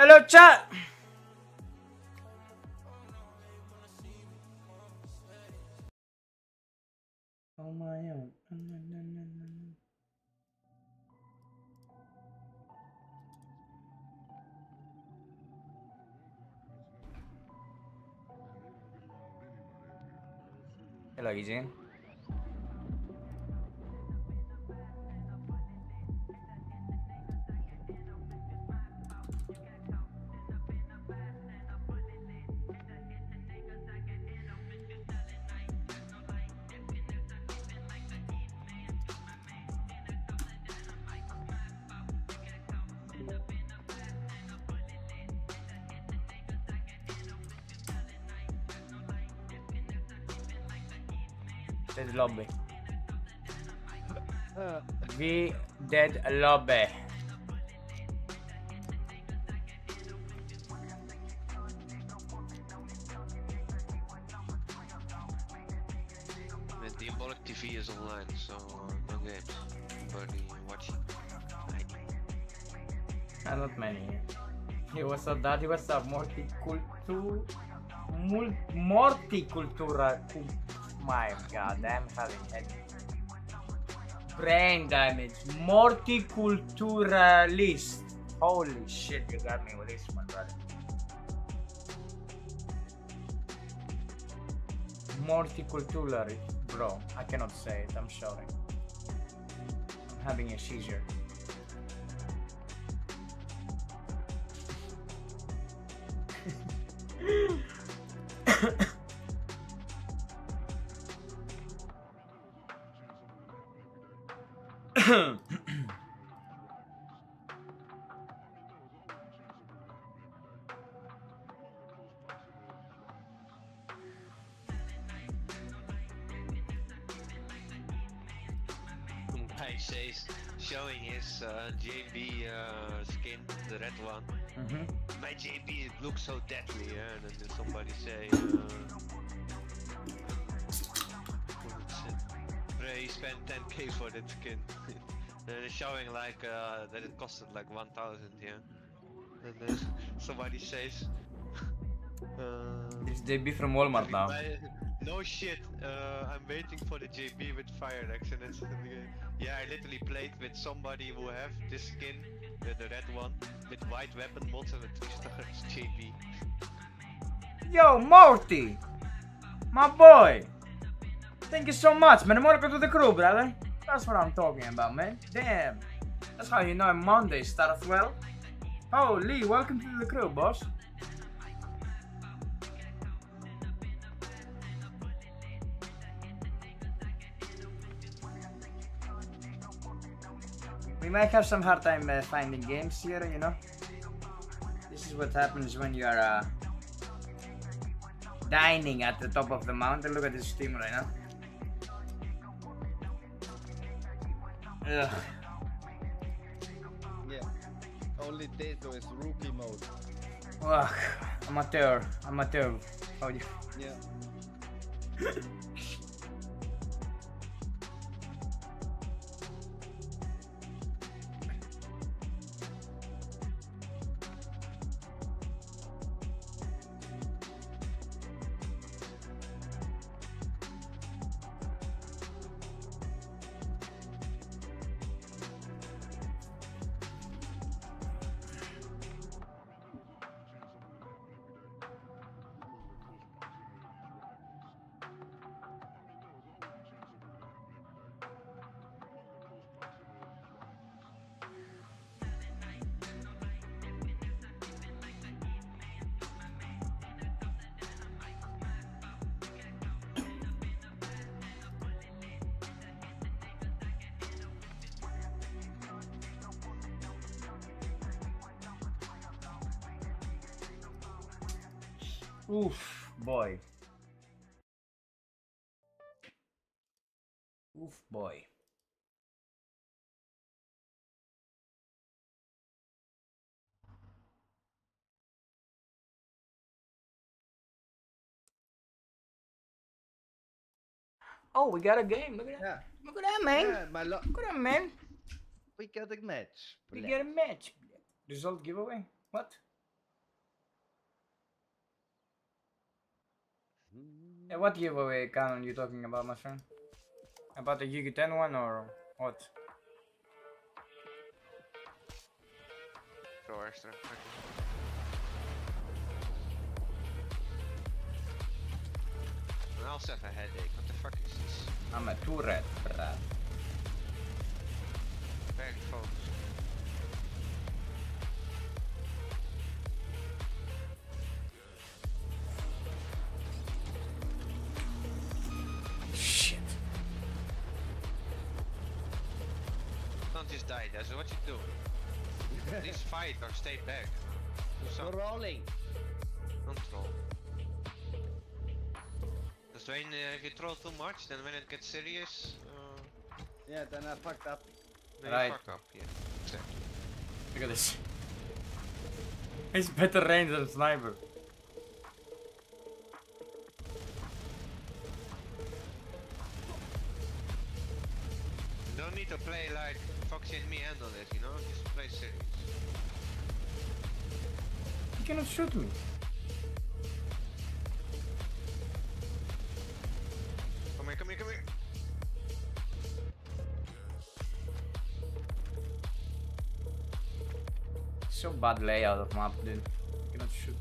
Hello, chat. Oh my own. Hello, Eugene. Dead lobby. Uh, We dead lobby. Diabolik TV is online, so uh, no games. Only watching. Ah, not many. Hey, what's up, Daddy? What's up? Multicultural. Mul multicultural. My god, I'm having head. Brain damage. Multiculturalist. Holy shit, you got me with this one, brother. Multiculturalist. Bro, I cannot say it. I'm sorry. I'm having a seizure. Showing his uh, JB uh, skin, the red one. Mhm. My JB looks so deadly, yeah? and then somebody say, uh, Ray spent 10k for that skin. it's showing like uh, that it costed like 1000, yeah. And then somebody says, uh, It's JB from Walmart now. No shit, uh, I'm waiting for the JB with fire axe and it's yeah, I literally played with somebody who have this skin, the, the red one, with white weapon mods and a 3 stars JB. Yo, Morty! My boy! Thank you so much, man. Welcome to the crew, brother. That's what I'm talking about, man. Damn. That's how you know Monday starts well. Lee, welcome to the crew, boss. We might have some hard time uh, finding games here, you know. This is what happens when you are uh, dining at the top of the mountain. Look at this team right now. Ugh. yeah. Only Teto is rookie mode. Ugh. Amateur. Amateur. How do you... Yeah. Oh, we got a game. Look at that. Look at that, man. Yeah, my Look at that, man. We got a match. We got a match. Result giveaway? What? Hmm. Yeah, what giveaway canon you talking about, my friend? About the Yugi 10 one or what? I also have a headache. What the fuck is this? I'm a turret, bruh. Very focused. Shit. Don't just die, that's what you do. Please fight or stay back. Do We're something. rolling. Control. Because when uh, if you troll too much, then when it gets serious, uh, Yeah, then I fucked up. then Right. you fuck up. Yeah, exactly. Look at this. He's better range than sniper. You don't need to play like Foxy and me handle this, you know? Just play serious. He cannot shoot me. Here, come here, come here. So bad layout of map, dude. Cannot shoot.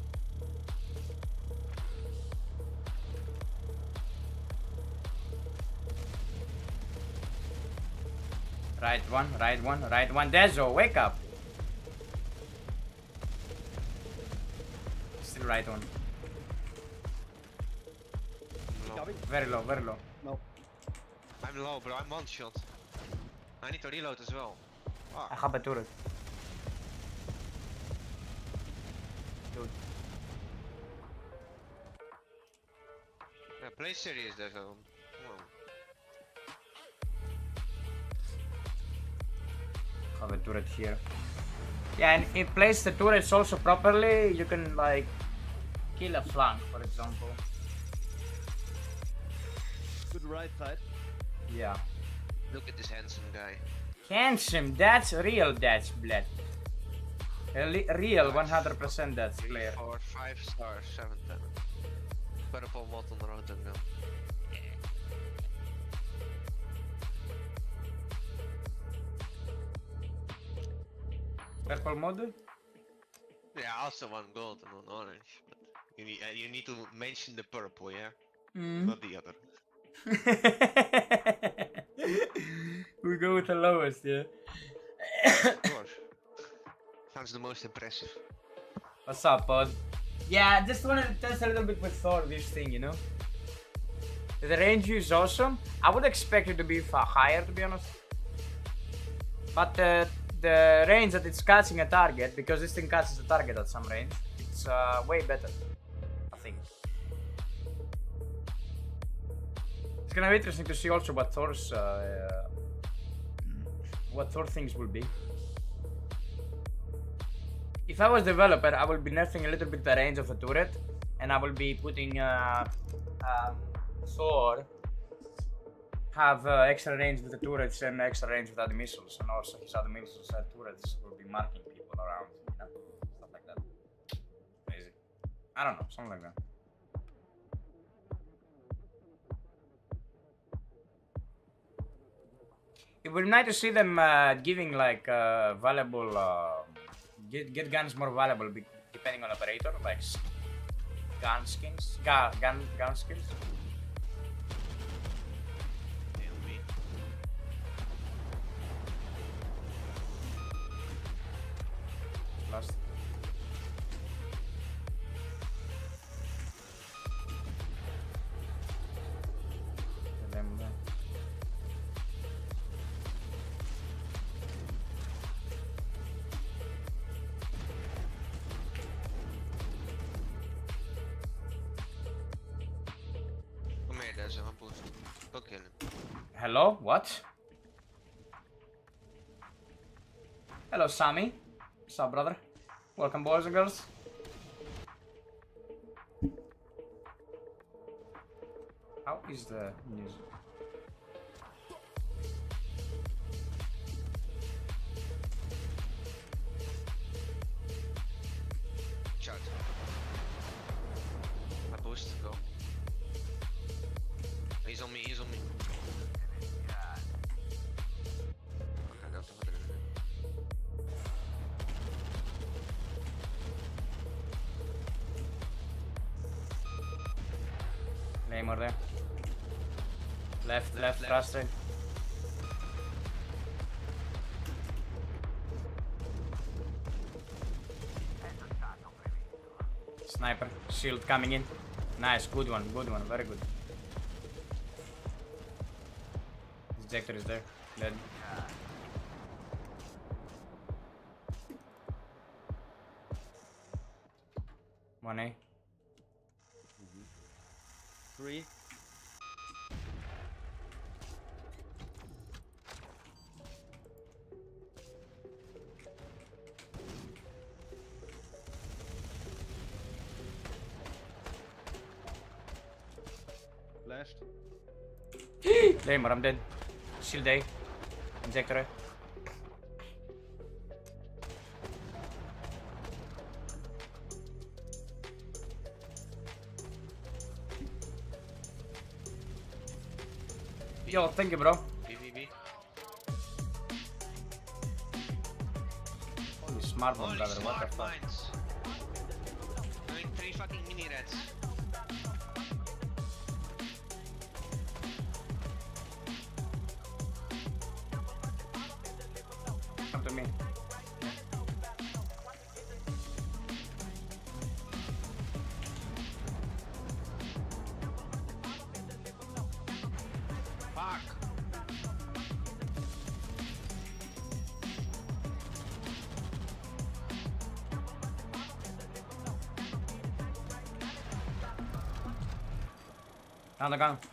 Right one, right one, right one. Dezo, wake up. Still right one. I'm low. Coming? Very low, very low. I'm low, bro. I'm one shot. I need to reload as well. I Fuck. have a turret. Dude. Yeah, play serious. Come on. have a turret here. Yeah, and if place the turrets also properly, you can like kill a flank, for example. The right side. Yeah. Look at this handsome guy. Handsome, that's real that's blood. Real 100% that's Three, player. four, five stars, seven, ten. Purple mod on the road and. Purple mode? Yeah, also one gold and one orange. But you need uh, you need to mention the purple, yeah, Mm. not the other. We go with the lowest, yeah. Of course. Sounds the most impressive. What's up, bud? Yeah, just wanted to test a little bit with Thor this thing, you know? The range is awesome. I would expect it to be far higher, to be honest. But uh, the range that it's catching a target, because this thing catches a target at some range, it's uh, way better, It's gonna be interesting to see also what Thor's uh, what Thor things will be. If I was developer, I will be nerfing a little bit the range of the turret, and I will be putting uh, um, Thor have uh, extra range with the turrets and extra range without the missiles, and also his other missiles and turrets will be marking people around, you know, stuff like that. Crazy. I don't know, something like that. It would be nice to see them uh, giving like uh, valuable uh, get get guns more valuable depending on operator, like gun skins, gun gun gun skills. Last. Hello? What? Hello, Sammy. What's up, brother? Welcome, boys and girls. How is the news? Claymore there. Left, left, Left, left. frustrate. Sniper, shield coming in. Nice, good one, good one, very good. Ejector is there, dead. Claymore, I'm dead. Shield A. Injector A. Yo, thank you, bro. BBB. Holy smart one, brother. What the fuck? three fucking mini reds. Down the gun.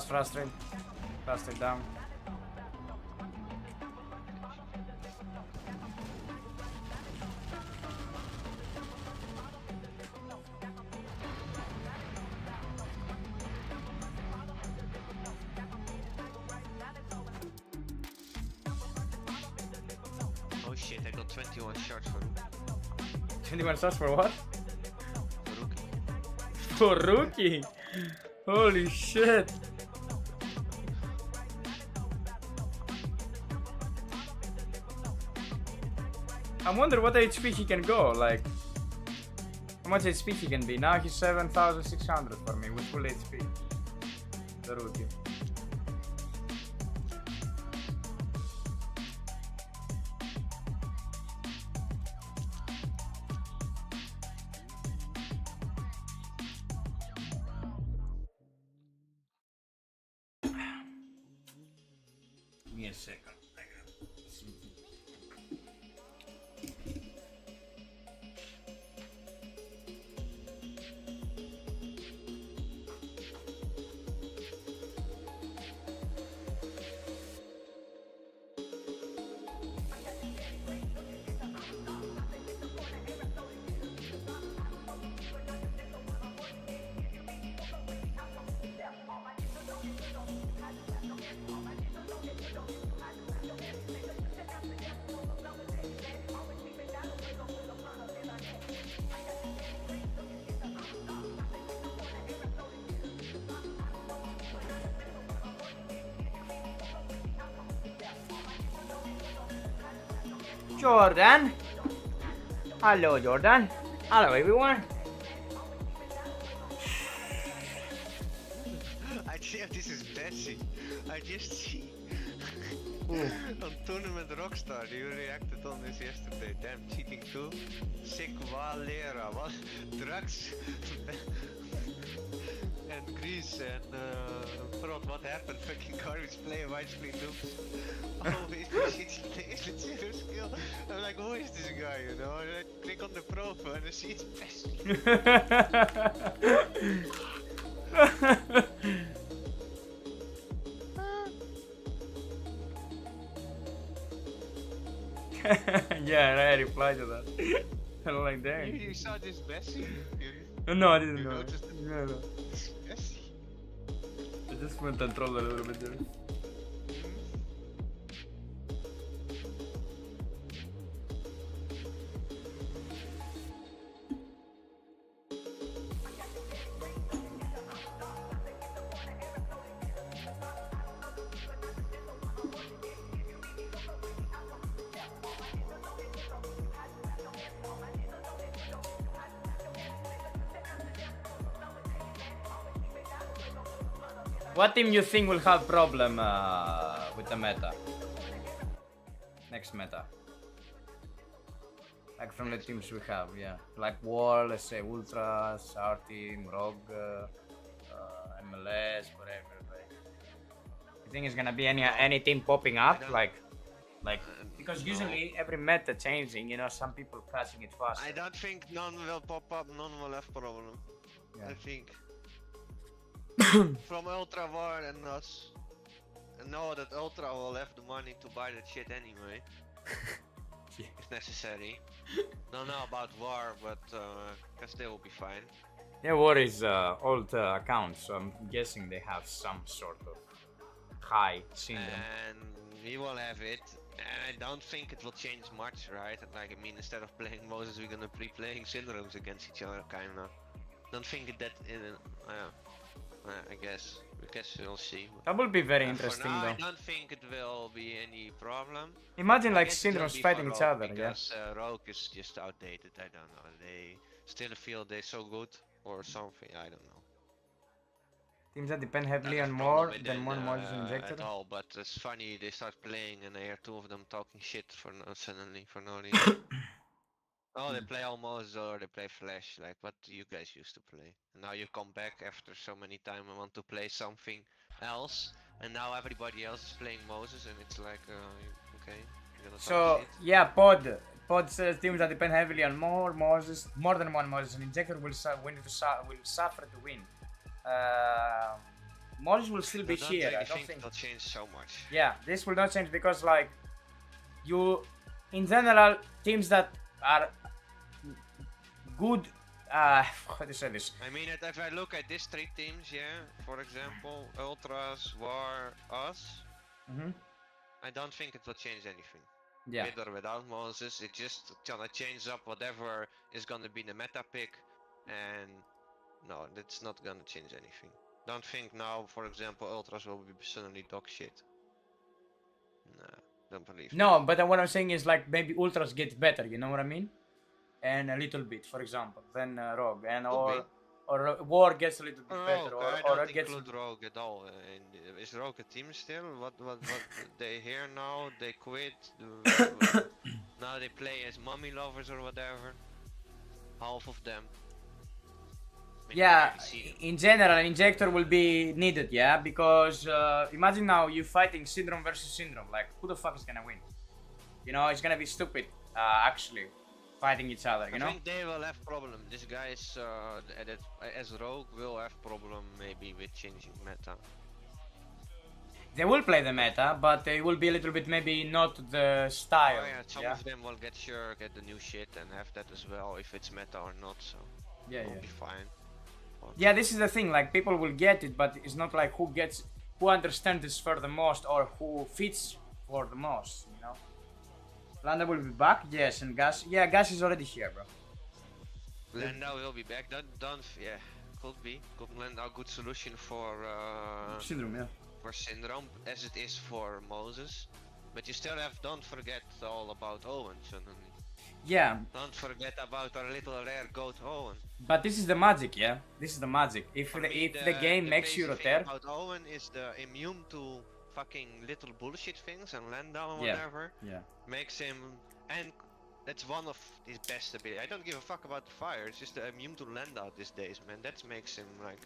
Flash frustrate. Frustrate down. Oh shit, I got 21 shots for, 21 shots for what? for rookie. For rookie! Holy shit! I wonder what HP he can go, like... How much HP he can be? Now he's 7600 for me with full HP. The rookie. Jordan. Hello, Jordan. Hello, everyone. I see this is Bessie. I just see on Tournament Rockstar, you reacted on this yesterday. Damn, cheating too. Sick Valera. What? Drugs. and Greece and uh, Prot, what happened. Fucking garbage playing widescreen loops. oh, is this is it zero skill? I'm like, who is this guy, you know? And I click on the profile and I see it's best. yeah, I replied to that. I'm like, dang. You, you saw this Bessie? No, I didn't you know. No, no. Just went and trolled a little bit. What team you think will have problem uh, with the meta? Next meta. Like from the teams we have, yeah. Like War, let's say Ultras, our team, Rogue, uh, uh, MLS, whatever. Like, you think it's gonna be any any team popping up? Like, like Uh, because usually every meta changing, you know, some people catching it fast. I don't think none will pop up, none will have problem. Yeah. I think. From Ultra War and us. I know that Ultra will have the money to buy that shit anyway. Yeah. If necessary. Don't know about War, but uh, guess they will be fine. Yeah, War is uh, old uh, account, so I'm guessing they have some sort of high syndrome. And we will have it. And I don't think it will change much, right? Like, I mean, instead of playing Moses, we're gonna be playing Syndromes against each other, kinda. Don't think that in. Uh, uh, I guess. I guess we'll see. That will be very Uh, interesting now, I don't think it will be any problem. Imagine I like syndromes fighting each other, yeah. Because uh, Rogue is just outdated. I don't know. They still feel they're so good or something. I don't know. Teams that depend heavily on more than them, one Moses uh, injector. At all, but it's funny they start playing and I hear two of them talking shit for no, suddenly for no reason. oh, Hmm. they play almost or they play Flash, like what you guys used to play. And now you come back after so many time and want to play something else, and now everybody else is playing Moses, and it's like, uh, okay, you're gonna talk So yeah, Pod. Pod says teams that depend heavily on more Moses, more than one Moses, an injector will su- will, to su- will suffer to win. Uh, Moses will still be don't here. I don't think think. it'll change so much. Yeah, this will not change because like you, in general, teams that are good. Uh, how to say this? I mean, if I look at these three teams, yeah, for example, Ultras, War, us, hmm I don't think it will change anything. Yeah. With or without Moses, it just gonna change up whatever is gonna be the meta pick, and no, that's not gonna change anything. Don't think now, for example, Ultras will be suddenly dog shit. No, don't believe. No, but what I'm saying is like maybe ultras get better. You know what I mean? And a little bit, for example, then uh, rogue, and Could or be. or uh, war gets a little bit Rogue, better, or I or don't it gets. include Rogue at all. uh, in the- is Rogue a team still? What what what? they here now? They quit. uh, now they play as mummy lovers or whatever. Half of them. I mean, Yeah, I see them. in general, an injector will be needed, yeah, because uh, imagine now you fighting syndrome versus syndrome. Like, who the fuck is gonna win? You know, it's gonna be stupid, uh, actually, fighting each other. You I know? think they will have problem. This guys uh, th- as Rogue will have problem maybe with changing meta. They will play the meta, but they will be a little bit maybe not the style. Oh yeah, some yeah, of them will get sure get the new shit and have that as well if it's meta or not. So yeah, it'll yeah. be fine. Yeah, this is the thing. Like, people will get it, but it's not like who gets, who understands this for the most, or who fits for the most. You know. Lando will be back, yes, and Gas, yeah, Gas is already here, bro. Lando will be back. Don't don't yeah. Could be. Could lend a good solution for uh, Syndrome, yeah. for Syndrome as it is for Moses. But you still have don't forget all about Owen suddenly. Yeah, Don't forget about our little rare goat Owen. But this is the magic, yeah. This is the magic. If the, me, if the, game makes you rotate, about Owen is the immune to fucking little bullshit things and Lando and Yeah. whatever yeah, makes him and that's one of his best ability. I don't give a fuck about the fire. It's just the immune to Lando these days, man. That makes him like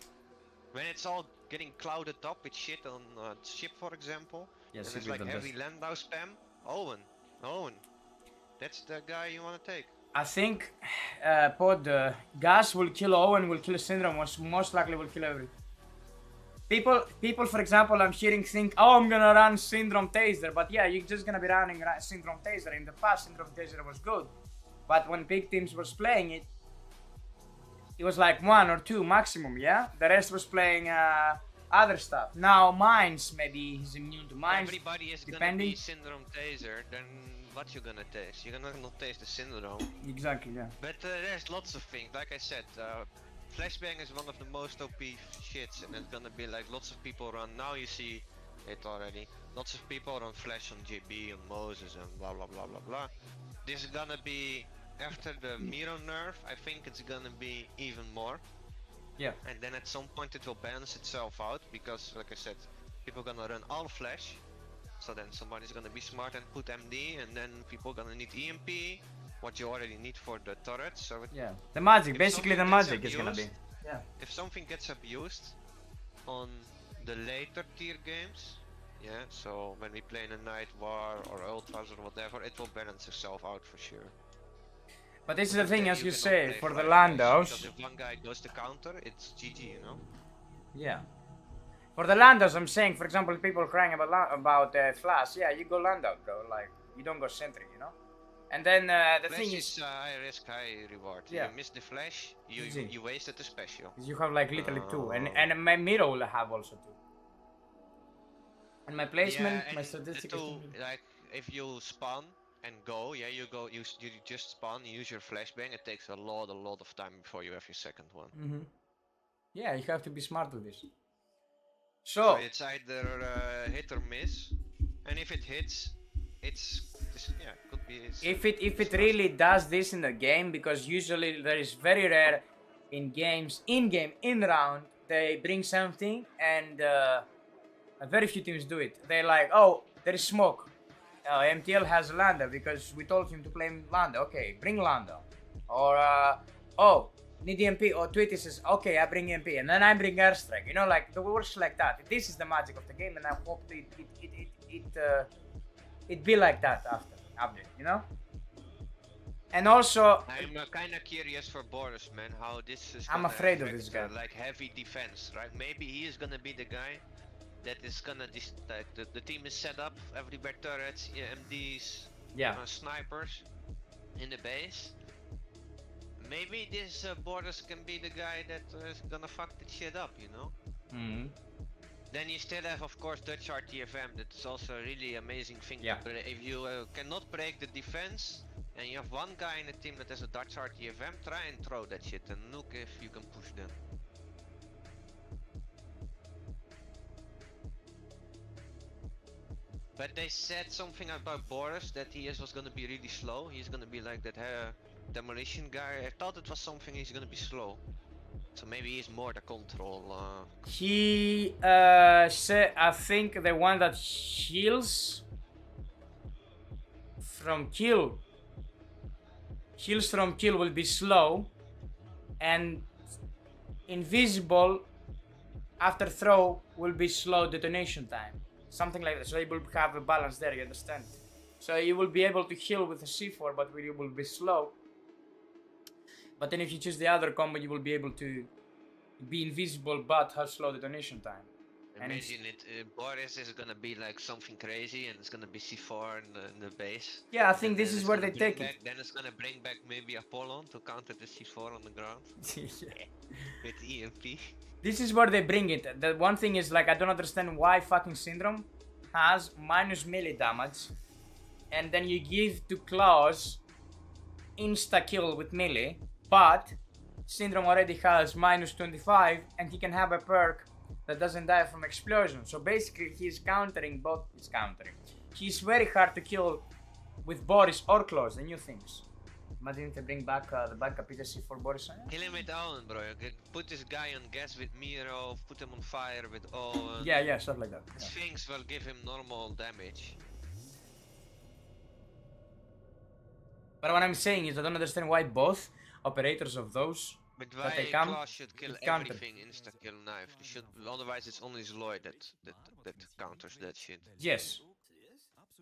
when it's all getting clouded up with shit on uh, ship, for example. yes, and it's like heavy Lando spam. Owen, Owen, that's the guy you want to take. I think uh, Pod uh, Gas will kill Owen, will kill Syndrome, most, most likely will kill every. People, people, for example, I'm hearing think, oh, I'm gonna run Syndrome Taser, but yeah, you're just gonna be running Syndrome Taser. In the past, Syndrome Taser was good, But when big teams was playing it, it was like one or two maximum, yeah? The rest was playing uh, other stuff. Now mines, maybe he's immune to mines. Everybody is gonna depending. be Syndrome Taser, then what you're gonna taste? You're gonna not taste the Syndrome. Exactly, yeah. But uh, there's lots of things, like I said, uh, Flashbang is one of the most OP shits and it's gonna be like lots of people run, now you see it already, lots of people run Flash on JB, on Moses and blah blah blah blah blah. This is gonna be, after the Miro nerf, I think it's gonna be even more. Yeah. And then at some point it will balance itself out because, like I said, people gonna run all Flash. So then somebody's gonna be smart and put MD, and then people gonna need EMP, what you already need for the turret. So it, Yeah. The magic, basically the magic is gonna be. Yeah. if something gets abused on the later tier games, yeah, so when we play in a Night War or Ultras or whatever, it will balance itself out for sure. But this is the thing, as you cannot say, for the Landos. Because if one guy goes to counter, it's GG, you know? Yeah. For the Landos, I'm saying, for example, people crying about about uh, Flash. Yeah, you go Lando, bro. Like you don't go Sentry, you know. And then uh, the Flash thing is is, uh, high risk, high reward. Yeah. You miss the flash, you Easy. you wasted the special. you have like literally two, and Oh. and my Miro will have also two. And my placement, yeah, my and statistic the two, like if you spawn and go, yeah, you go, you you just spawn, you use your flashbang. It takes a lot, a lot of time before you have your second one. hmm Yeah, you have to be smart with this. So So, it's either uh, hit or miss, and if it hits, it's, it's yeah, if it if it really does this in the game, because usually there is very rare in games, in game, in round, they bring something and uh, very few teams do it. They're like, oh, there is smoke. Uh, MTL has Lando because we told him to play Lando. Okay, bring Lando. Or uh, oh, need EMP. Or Tweety says, okay, I bring EMP, and then I bring airstrike. You know, like the works like that. This is the magic of the game, and I hope it it it it it, uh, it be like that after update. You know. And also, I'm uh, kind of curious for Boris, man, how this is. I'm afraid of this guy. uh, like heavy defense, right? Maybe he is gonna be the guy that is gonna dis- like the, the team is set up, everywhere turrets, yeah, MDs, yeah. uh, snipers in the base. Maybe this uh, Boris can be the guy that uh, gonna fuck the shit up, you know? Mhm. Then you still have, of course, Dutch RTFM. That's also a really amazing thing. Yeah. If you uh, cannot break the defense, and you have one guy in the team that has a Dutch RTFM, try and throw that shit and nuke if you can push them. But they said something about Boris that he is was gonna be really slow. He's gonna be like that uh, demolition guy. I thought it was something he's gonna be slow. So maybe he's more the control. Uh, He uh, said, I think the one that heals from kill, heals from kill will be slow, and invisible after throw will be slow detonation time, something like that. So you will have a balance there. You understand? So you will be able to heal with a C4, but you will be slow. But then if you choose the other combo, you will be able to be invisible but have slow detonation time. And Imagine it, uh, Boris is gonna be like something crazy and it's gonna be C4 in the, in the base. Yeah, I think this is where they take it. back, Then it's gonna bring back maybe Apollon to counter the C4 on the ground Yeah. with EMP. This is where they bring it. The one thing is like I don't understand why fucking Syndrome has minus melee damage, and then you give to Klaus insta kill with melee, but Syndrome already has minus 25, and he can have a perk that doesn't die from explosion. So basically, he's countering both. He's countering. He's very hard to kill with Boris or Klaus, the new things. Imagine if they bring back uh, the backup PTC for Boris. Kill him with Owen, bro. Put this guy on gas with Miro, put him on fire with Owen. Yeah, yeah, stuff like that. yeah. Sphinx will give him normal damage. But what I'm saying is I don't understand why both operators of those. But why they come Klaus should kill everything insta kill knife? They should otherwise it's only Zloy that, that that counters that shit. Yes.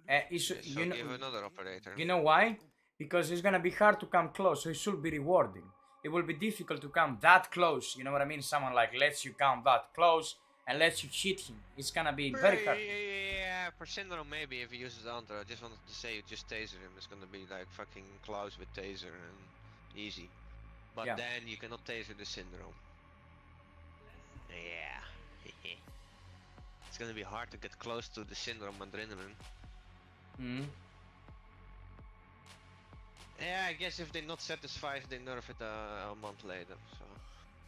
Uh, So you, know, give another operator. you know why? Because it's gonna be hard to come close, so it should be rewarding. It will be difficult to come that close. You know what I mean? Someone like lets you come that close and lets you hit him. It's gonna be very hard. Yeah, for Syndrome maybe if he uses Antler. I just wanted to say you just taser him. It's gonna be like fucking Klaus with taser and easy. But Yeah. then you cannot taser the Syndrome. Yeah. it's gonna be hard to get close to the Syndrome adrenaline. Mm. Yeah, I guess if they're not satisfied, they nerf it uh, a month later. So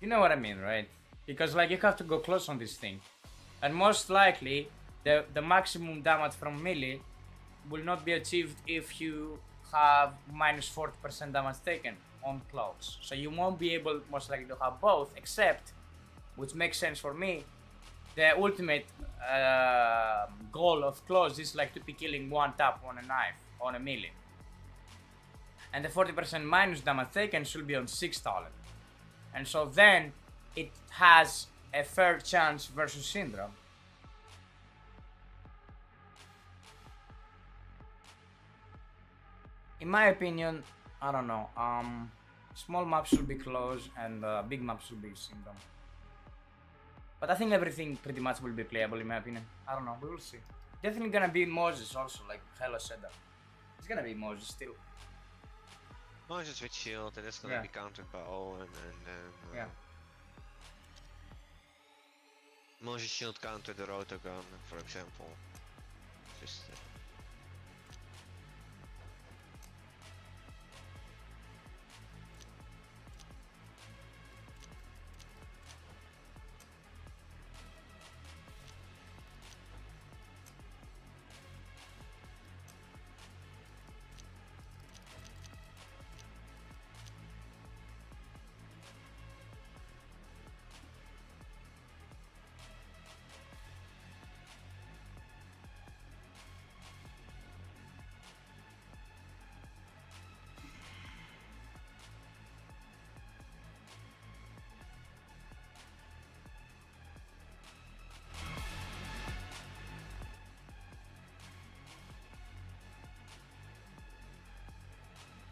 You know what I mean, right? Because like you have to go close on this thing, and most likely the the maximum damage from melee will not be achieved if you have minus 40% damage taken on close. So you won't be able most likely to have both, except, which makes sense for me, the ultimate uh, goal of Klaus is like to be killing one tap on a knife on a melee. And the 40% minus damage taken should be on 6 talent. And so then it has a fair chance versus Syndrome. In my opinion, I don't know. Um, small maps should be Klaus and uh, big maps should be Syndrome. But I think everything pretty much will be playable in my opinion. I don't know, we will see. Definitely gonna be Moses also, like Hello said that. It's gonna be Moses still. Moses with shield and it's gonna Yeah. be countered by Owen and then uh, Yeah. Moses shield counter the rotor gun, for example. Just uh,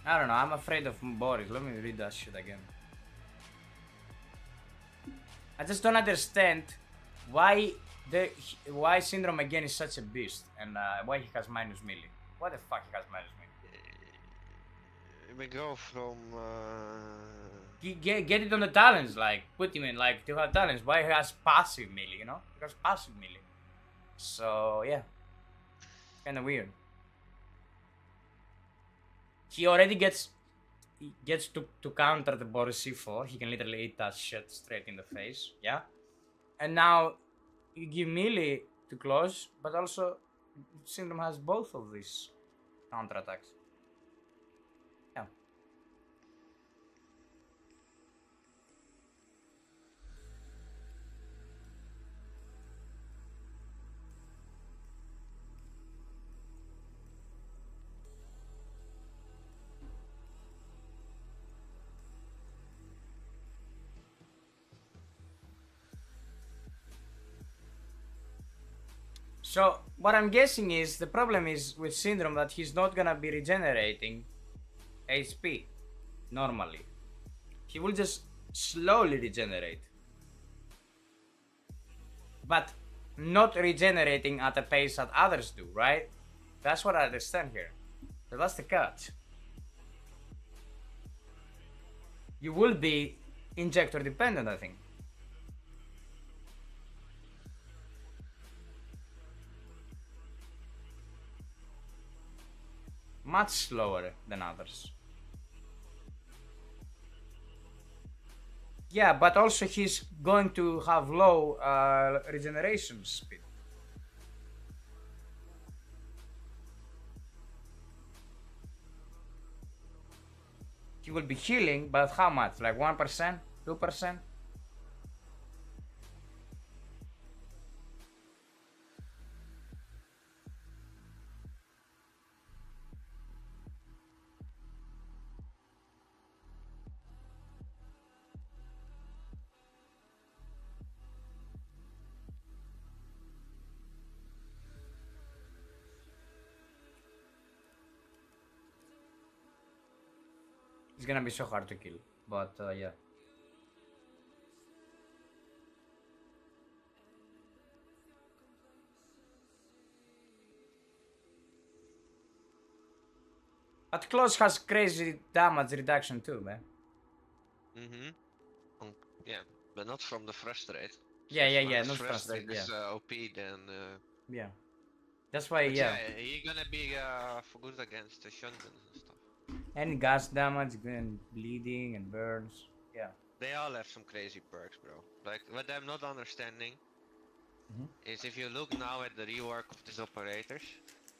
I don't know, I'm afraid of Boris. Let me read that shit again. I just don't understand why the why Syndrome again is such a beast and uh, why he has minus melee. Why the fuck he has minus melee? we go from uh, Get, get it on the talents, like put him in like to have talents. Why he has passive melee, you know? He has passive melee. So yeah, kind of weird. He already gets gets to, to counter the Boris C4. He can literally eat that shit straight in the face. Yeah, and now you give melee to Klaus, but also Syndrome has both of these counter So what I'm guessing is the problem is with Syndrome that he's not gonna be regenerating HP normally. He will just slowly regenerate. But not regenerating at a pace that others do, right? That's what I understand here. So that's the catch. You will be injector dependent, I think. Much slower than others. Yeah, but also he's going to have low uh, regeneration speed. He will be healing, but how much? Like 1%? 2%? It's gonna be so hard to kill, but uh, yeah. But Klaus has crazy damage reduction too, man. Mm-hmm. Yeah, but not from the frustrate. Yeah, yeah, yeah, not frustrate. Yeah. Uh, OP then. Uh... Yeah. That's why, yeah. yeah. You're gonna be uh, good against the shotguns and stuff. Any gas damage, and bleeding and burns. Yeah. They all have some crazy perks, bro. Like, what I'm not understanding Mhm. is if you look now at the rework of these operators,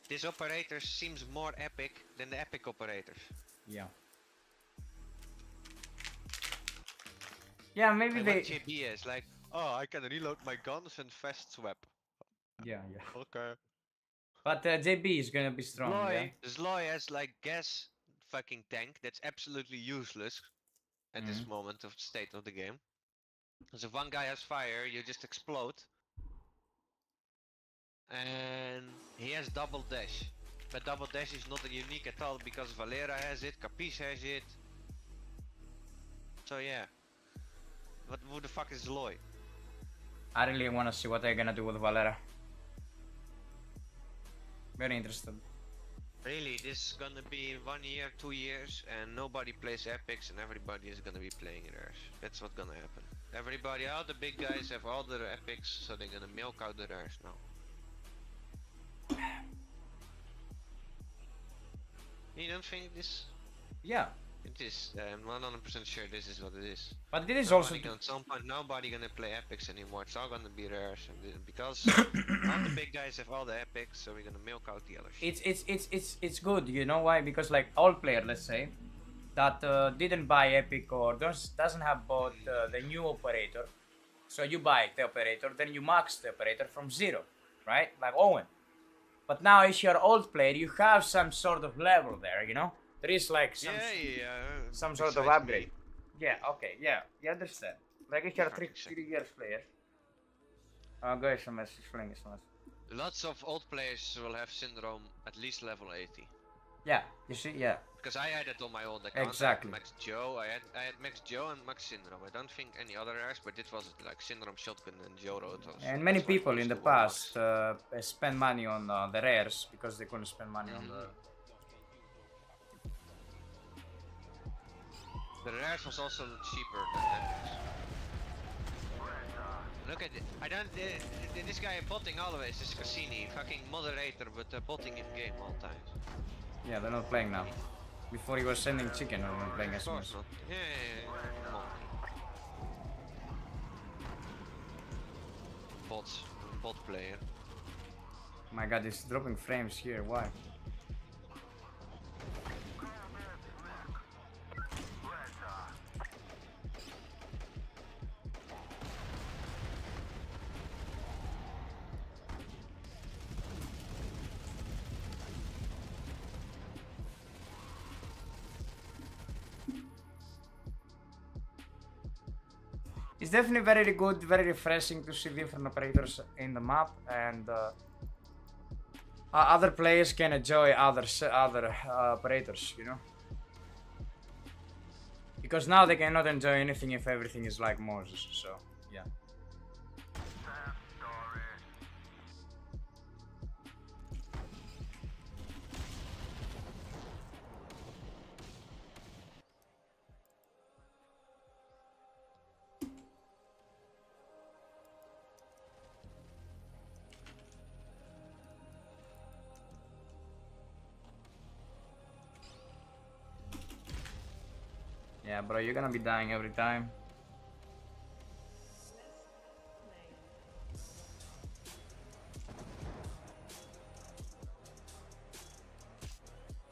this operator seems more epic than the epic operators. Yeah. Yeah, maybe Like they. JB is like, oh, I can reload my guns and fast swap. Yeah, yeah. Okay. But uh, JB is gonna be strong. Yeah? Zloy, Zloy has like gas fucking tank that's absolutely useless at this Mhm. moment of state of the game. Because if one guy has fire, you just explode. And he has double dash. But double dash is not unique at all because Valera has it, Capiz has it. So yeah. What who the fuck is Zloy? I really wanna see what they're gonna do with Valera. Very interested. Really, this is gonna be one year, two years, and nobody plays epics, and everybody is gonna be playing theirs. That's what's gonna happen. Everybody, all the big guys have all their epics, so they're gonna milk out the theirs now. You don't think this? Yeah. It is. I'm 100% sure this is what it is. But it is also. Gonna, at some point, nobody gonna play epics anymore. It's all gonna be rares, because all the big guys have all the epics, so we're gonna milk out the others. It's it's it's it's it's good. You know why? Because like all player, let's say, that uh, didn't buy Epic or does doesn't have bought uh, the new operator, so you buy the operator, then you max the operator from zero, right? Like Owen. But now, if you're old player, you have some sort of level there. You know, there is like some yeah, yeah. some sort of besides me. upgrade. Yeah. Okay. Yeah. You understand? Like if you're three three years player. Uh, go SMS. Explain SMS. Lots of old players will have syndrome at least level 80. Yeah. You see? Yeah. Because I had it on my old account. Exactly. Max Joe, I had I had Max Joe and Max Syndrome. I don't think any other rares, but it was like Syndrome Shotgun and Joe Rotos. And many That's why I people in the past uh, spend money on uh, the rares because they couldn't spend money on the. The rares was also cheaper than epics. Look at it. I don't. Uh, this guy is botting always is Cassini, fucking moderator, but uh, botting in game all times. Yeah, they're not playing now. Before he was sending chicken or not playing SMS. not. Yeah, yeah, yeah. Bots. Bot player. My god, it's dropping frames here. Why? Definitely very good, very refreshing to see different operators in the map, and uh, other players can enjoy other other uh, operators, you know. Because now they cannot enjoy anything if everything is like Moses. So yeah. Yeah, bro, you're gonna be dying every time.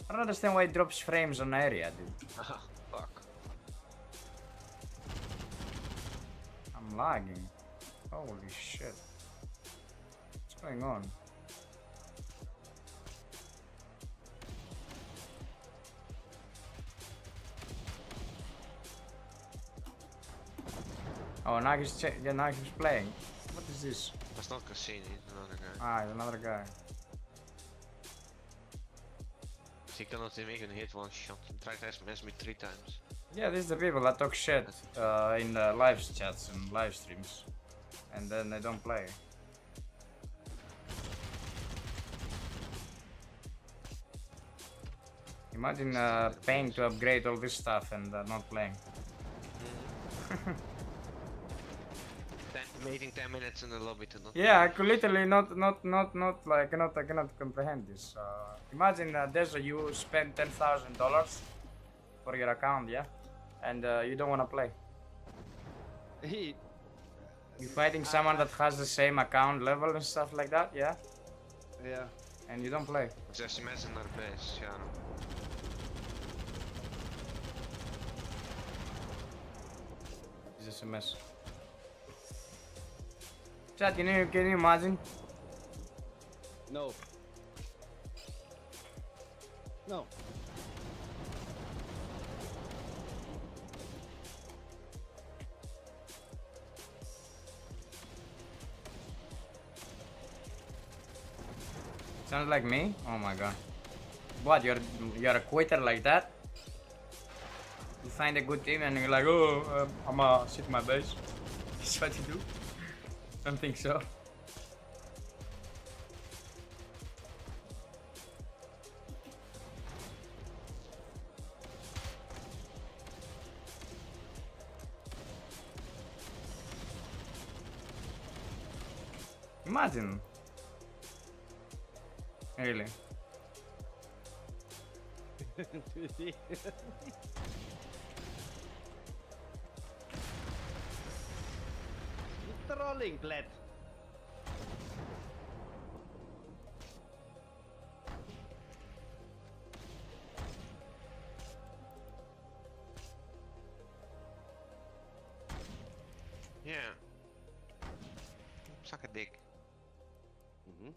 I don't understand why it drops frames on area, dude. Ah, fuck. I'm lagging. Holy shit. What's going on? Now he's, yeah, now he's playing. What is this? That's not Cassini, it's another guy. Ah, it's another guy. He cannot even hit one shot. Tried to SMS me three times. Yeah, these are the people that talk shit uh, in the live chats and live streams. And then they don't play. Imagine uh, paying to upgrade all this stuff and uh, not playing. Ten, waiting 10 minutes in the lobby to not. Yeah, I could literally not, not, not, not like I cannot, I cannot comprehend this. Uh, imagine that there's a you spend ten thousand dollars for your account, yeah, and uh, you don't wanna play. He. You're fighting someone that has the same account level and stuff like that, yeah, Yeah. and you don't play. Zes mensen naar de base, ja. It's just a mess. Chat, can you can you imagine? No. No. Sounds like me? Oh my god. What, you're you're a quitter like that? You find a good team and you're like, oh, um, I'ma sit my base. That's what you do? I don't think so. Imagine. Really. Trolling, Glad. Yeah. Suck a dick. Mhm.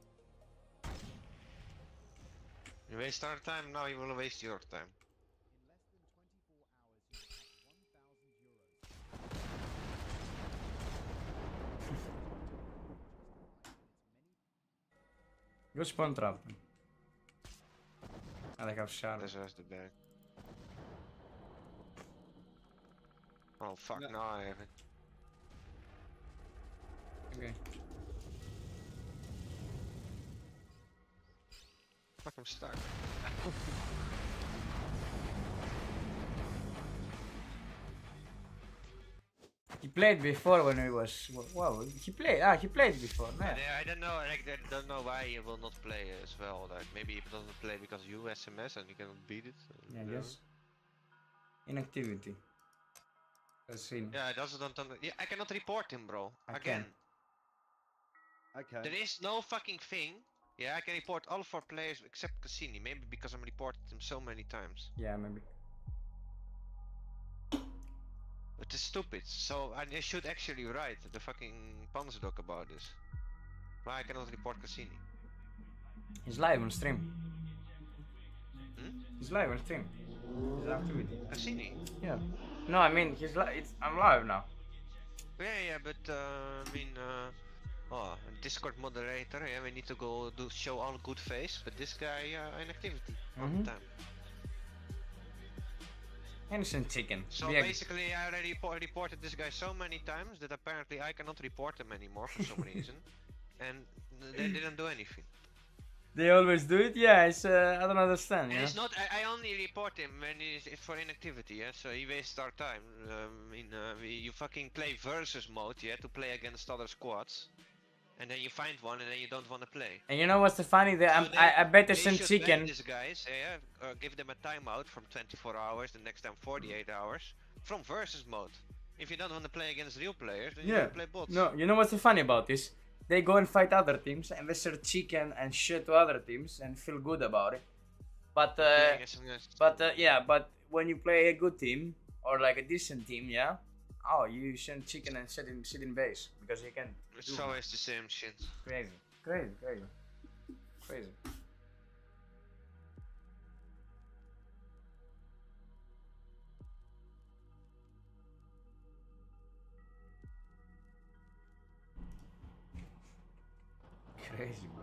You waste our time, now you will waste your time. Go spawn trap. I like how sharp. This is the bag. Oh fuck, No. now I have it. Okay. Fuck, I'm stuck. played before when he was. Wow, he played. Ah, he played before. I, Yeah. I don't know, like, I don't know why he will not play as well. Like, maybe he doesn't play because you SMS and you cannot beat it. Yeah, I guess. Inactivity. I've seen. Yeah, it doesn't. Don't, don't- yeah, I cannot report him, bro. I Again, Okay. there is no fucking thing. Yeah, I can report all four players except Cassini. Maybe because I'm reported him so many times. Yeah, maybe. But it's stupid. So I should actually write the fucking Panzerdog about this. Why I cannot report Cassini? He's live on stream. Hmm? He's live on stream. His activity. Cassini? Yeah. No, I mean he's li- It's I'm live now. Yeah, yeah, but uh, I mean, uh, oh, Discord moderator. Yeah, we need to go do show all good face, but this guy uh, inactivity all Mhm. the time. Innocent chicken. So Be a- basically, I already repo- reported this guy so many times that apparently I cannot report him anymore for some reason, and they didn't do anything. They always do it. Yeah, it's. Uh, I don't understand. Yeah. it's not. I, I only report him when he's it's for inactivity. Yeah, so he wastes our time. Um, in uh, you fucking play versus mode. Yeah, to play against other squads, and then you find one, and then you don't want to play. And you know what's the funny? That I'm, So I, they- I bet They there's some should ban chicken. These guys, yeah, uh, give them a timeout from 24 hours, the next time 48 hours, from versus mode. If you don't want to play against real players, then you Yeah. don't play bots. No, you know what's the funny about this? They go and fight other teams and they serve chicken and shit to other teams and feel good about it. But uh, Playing SMS. but uh, yeah, but when you play a good team or like a decent team, yeah, oh, you send chicken and sit in sit in base because you can. It's always the same shit. crazy, crazy, crazy, crazy. Crazy, bro.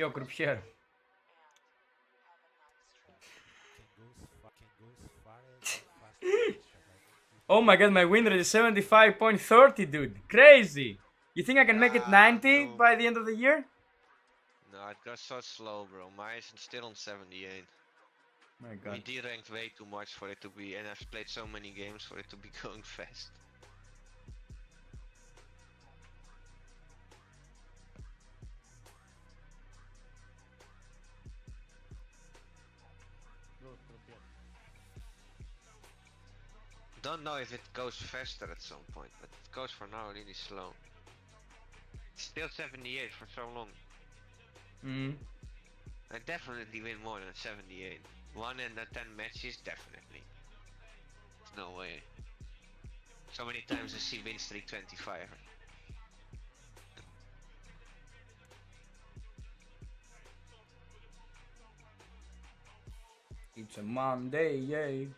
Yo, oh my god, my win rate is 75.30, dude. Crazy. You think I can make it 90 no. by the end of the year? No, it got so slow, bro. Mine is still on 78. My god. We de-ranked way too much for it to be, and I've played so many games for it to be going fast. Don't know if it goes faster at some point, but it goes for now really slow. It's still 78 for so long. Mm. I definitely win more than 78. One in the 10 matches, definitely. There's no way. So many times I see win streak 25. It's a Monday, yay.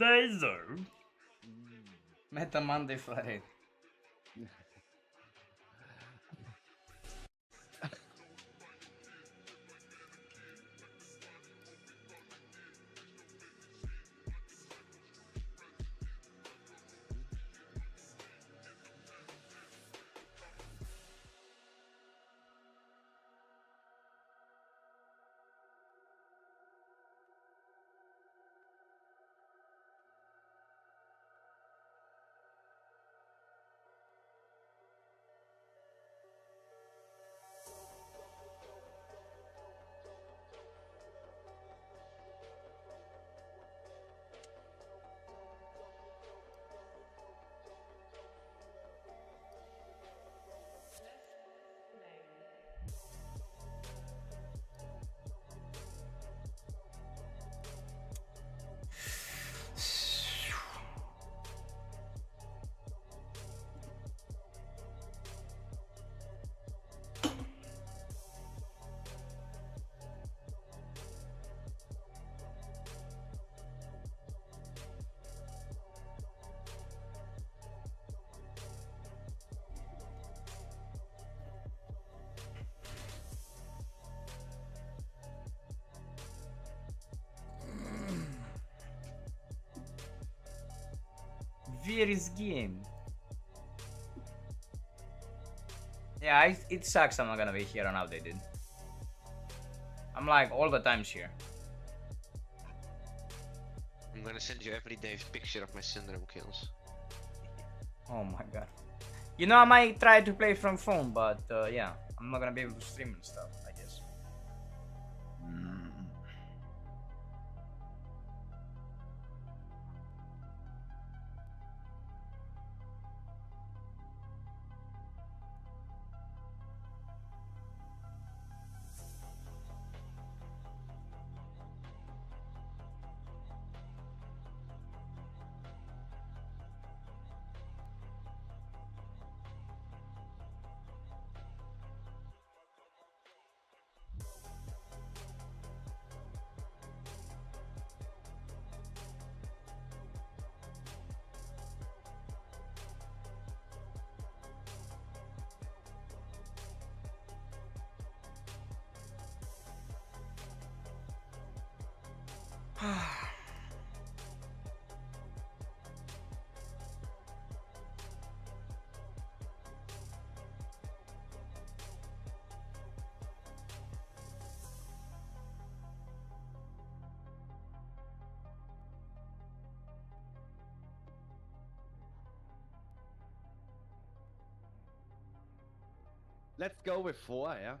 Deserve. Meta Monday Friday. Various game. Yeah, I, it sucks I'm not gonna be here on updated. I'm like all the times here. I'm gonna send you every day a picture of my syndrome kills. Oh my god. You know, I might try to play from phone, but uh, yeah, I'm not gonna be able to stream and stuff, go with four, yeah?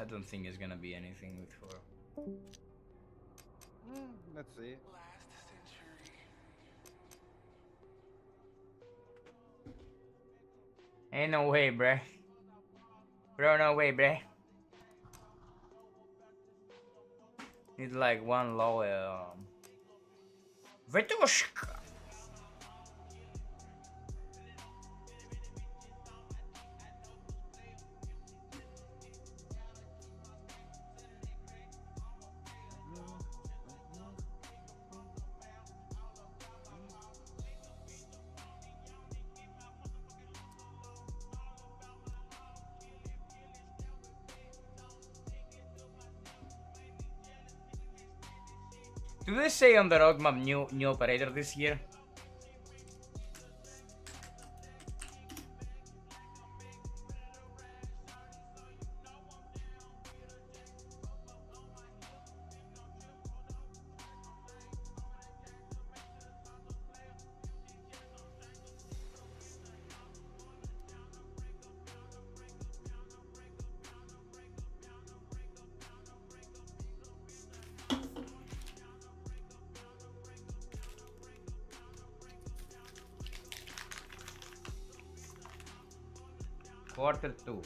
I don't think it's gonna be anything with four. Hmm, let's see. Last century. Ain't no way, bruh. Bro, no way, bruh. Need like one low, um... Vetushka! Say on the roadmap new new operator this year? Quarter two.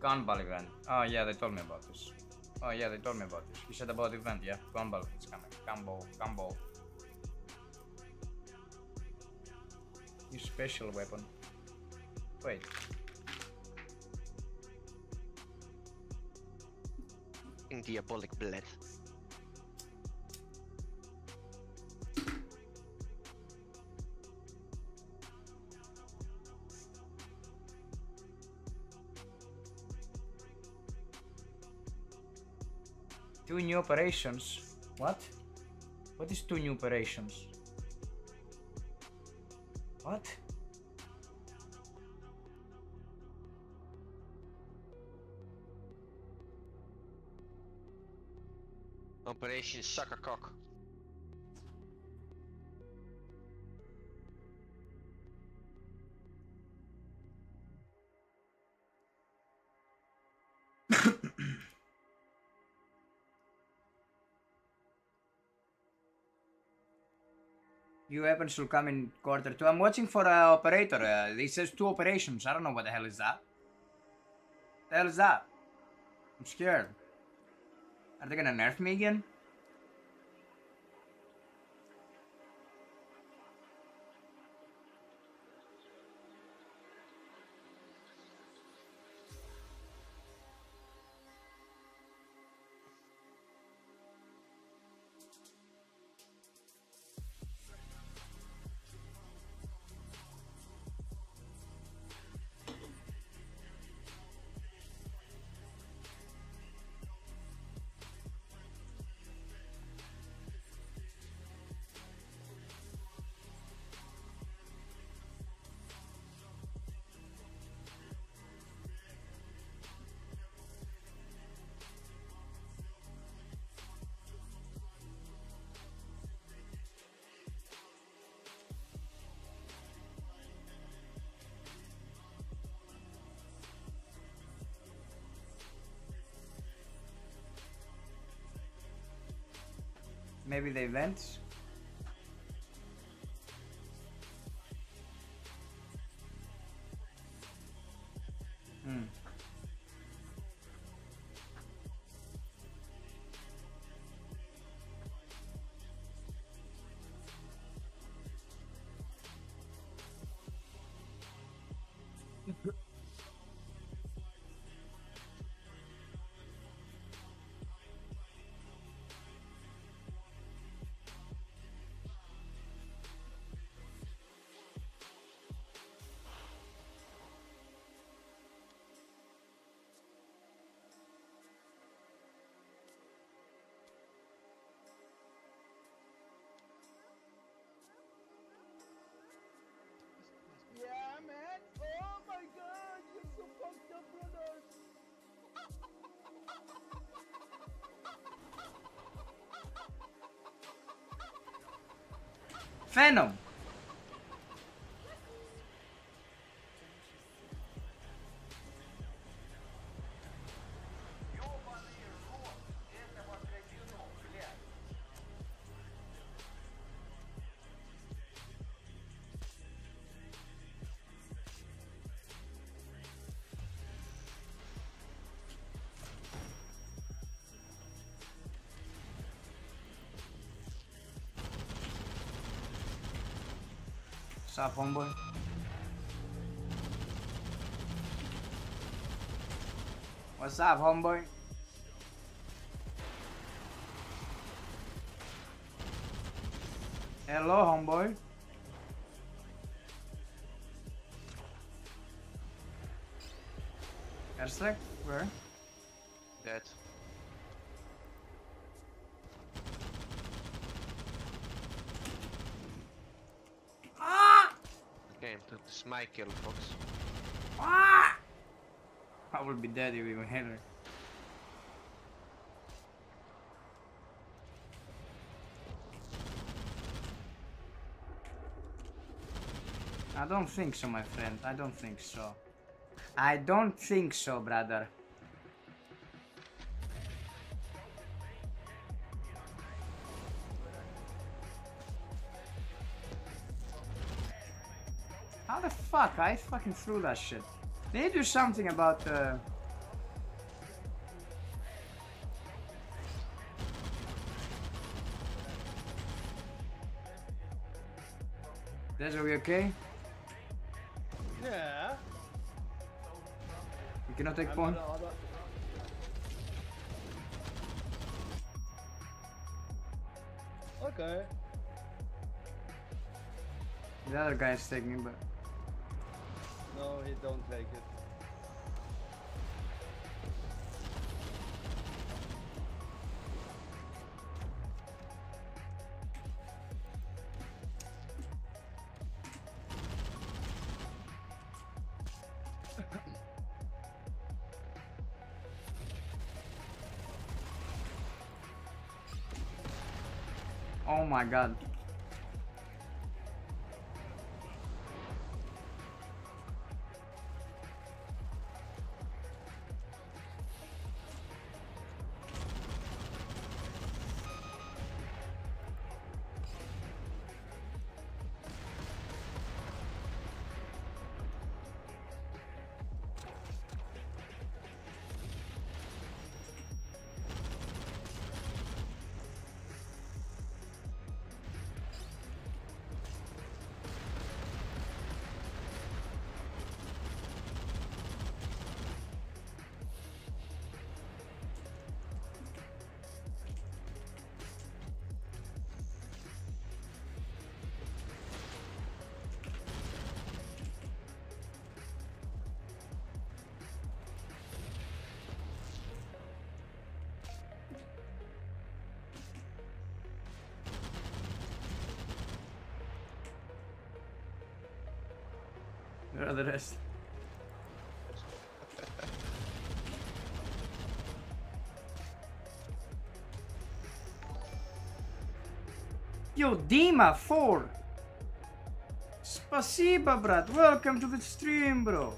Gunball event. Oh yeah, they told me about this. Oh yeah, they told me about this. You said about event, yeah. Gunball is coming. Gumball, gumball. New special weapon. Wait. Diabolic blade. New operations. What? What is two new operations? What? Operation Sucker Cock. New weapons will come in quarter two. I'm watching for a operator. Uh, it says two operations. I don't know what the hell is that. The hell is that? I'm scared. Are they gonna nerf me again? Maybe they events? Venom! What's up, homeboy? What's up, homeboy? Hello, homeboy. Airstrike? Where? Dead. My kill, Fox. Ah! I will be dead if we hit her. I don't think so, my friend. I don't think so. I don't think so, brother. I fucking threw that shit. They do something about uh Des, are we okay? Yeah. We cannot take point. Okay. The other guy is taking, but He don't take it. oh my god. Yo, Dima 4! Спасибо, брат! Welcome to the stream, bro!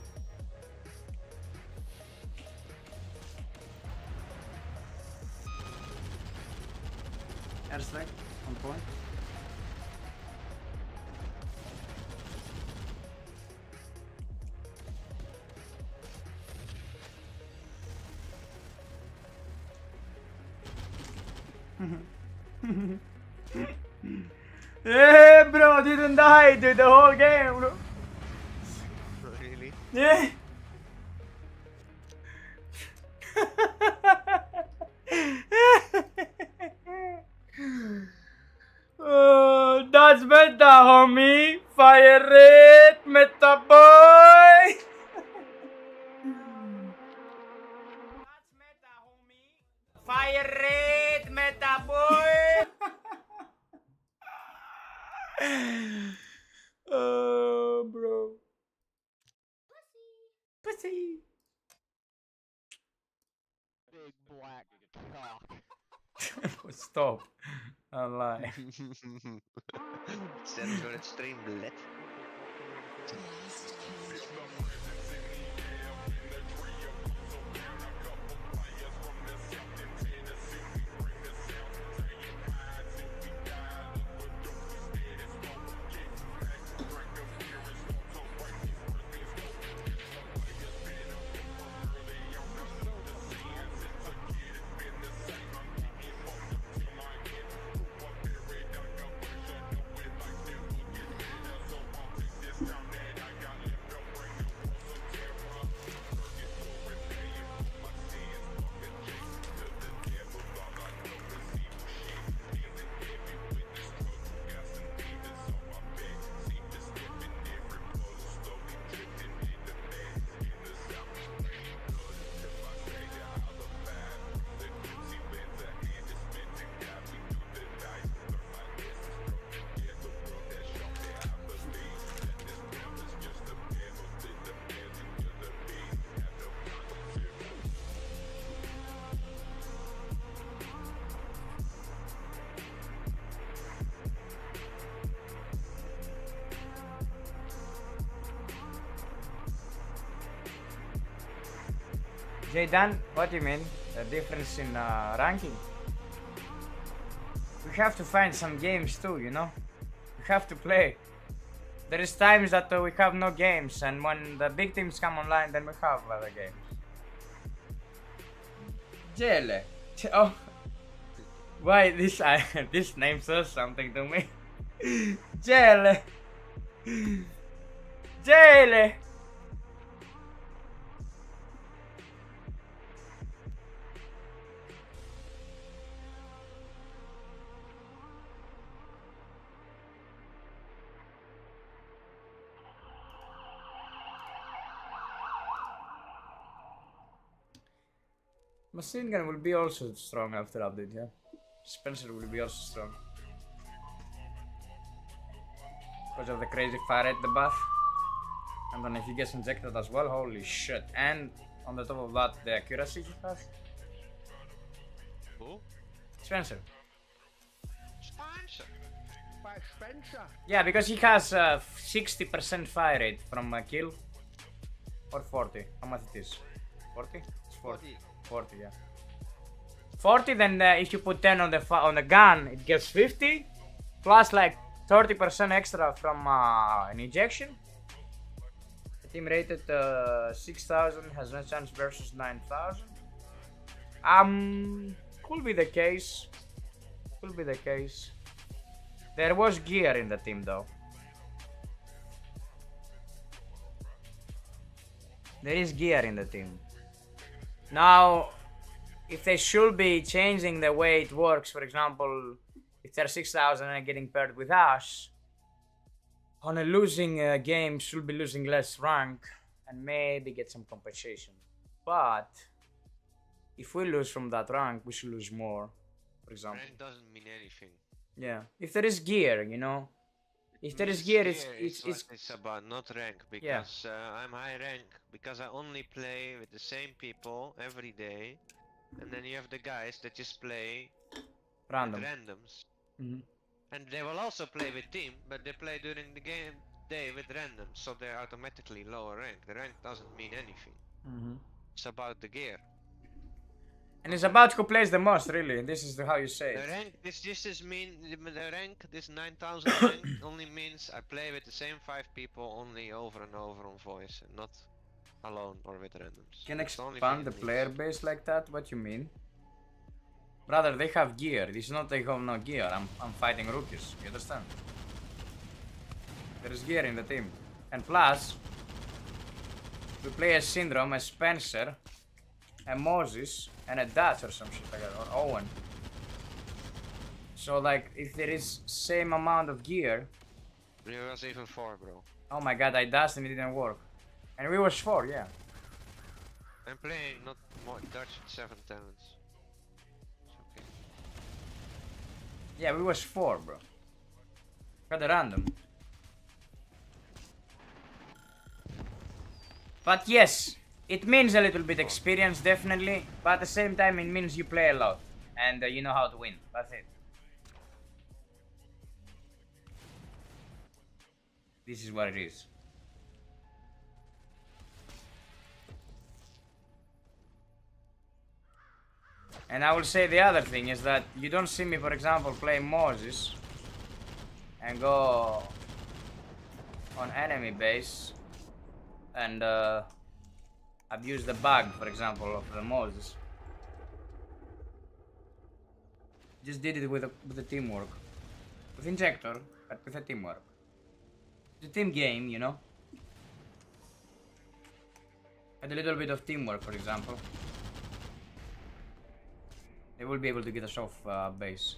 Hey, bro, didn't die, dude, the whole game, bro. really? Yeah. oh, that's better, homie. Fire rate, meta boy. that's meta, homie. Fire rate, meta boy. oh, bro. Pussy. Big black cock. Stop. I lie. Zet zo het stream let. Jaydan, what do you mean? The difference in uh, ranking? We have to find some games too, you know? We have to play. There is times that uh, we have no games, and when the big teams come online, then we have other games. Jelle. J- Oh. Why this I this name says something to me. Jelle. Jelle. Machine gun will be also strong after update, yeah. Spencer will be also strong. Because of the crazy fire at the buff. And then if he gets injected as well, holy shit. And on the top of that, the accuracy he has. Who? Spencer. Sponsor. By Spencer. Yeah, because he has uh, 60% fire rate from a kill. Or 40. How much it is? 40? It's 40. 40, yeah. 40, then uh, if you put 10 on the on the gun, it gives 50. Plus like 30% extra from uh, an ejection. The team rated uh, 6000 has no chance versus 9000. Um, could be the case. Could be the case. There was gear in the team though. There is gear in the team. Now, if they should be changing the way it works, for example, if they're 6000 and getting paired with us, on a losing uh, game, should be losing less rank and maybe get some compensation. But if we lose from that rank, we should lose more, for example. Rank doesn't mean anything. Yeah, if there is gear, you know, if there is gear, it's it's what it's it's about, not rank. Because uh, I'm high rank because I only play with the same people every day, and then you have the guys that just play random. randoms, Mhm. and they will also play with team, but they play during the game day with randoms, so they're automatically lower rank. The rank doesn't mean anything. Mhm. It's about the gear. And it's about who plays the most, really. This is how you say it. The rank, this this is mean the rank. This 9000 rank only means I play with the same five people only over and over on voice, and not alone or with randoms. Can It's expand the player base like that? What you mean? Brother, they have gear. This is not they have no gear. I'm I'm fighting rookies. You understand? There is gear in the team. And plus, we play a Syndrome, a Spencer, a Moses, and a Dutch or some shit like that, or Owen. So like, if there is same amount of gear, There was even four, bro. oh my god, I dashed and it didn't work. And we was four, yeah. I'm playing not more Dutch seven talents. Okay. Yeah, we was four, bro. Got a random. But yes, it means a little bit experience, definitely. But at the same time, it means you play a lot. And uh, you know how to win. That's it. This is what it is. And I will say the other thing is that you don't see me, for example, play Moses and go on enemy base and uh, abuse the bug, for example, of the Moses. Just did it with a, with the teamwork, with Injector, but with a teamwork. The team game, you know. And a little bit of teamwork, for example. They will be able to get us off uh, base.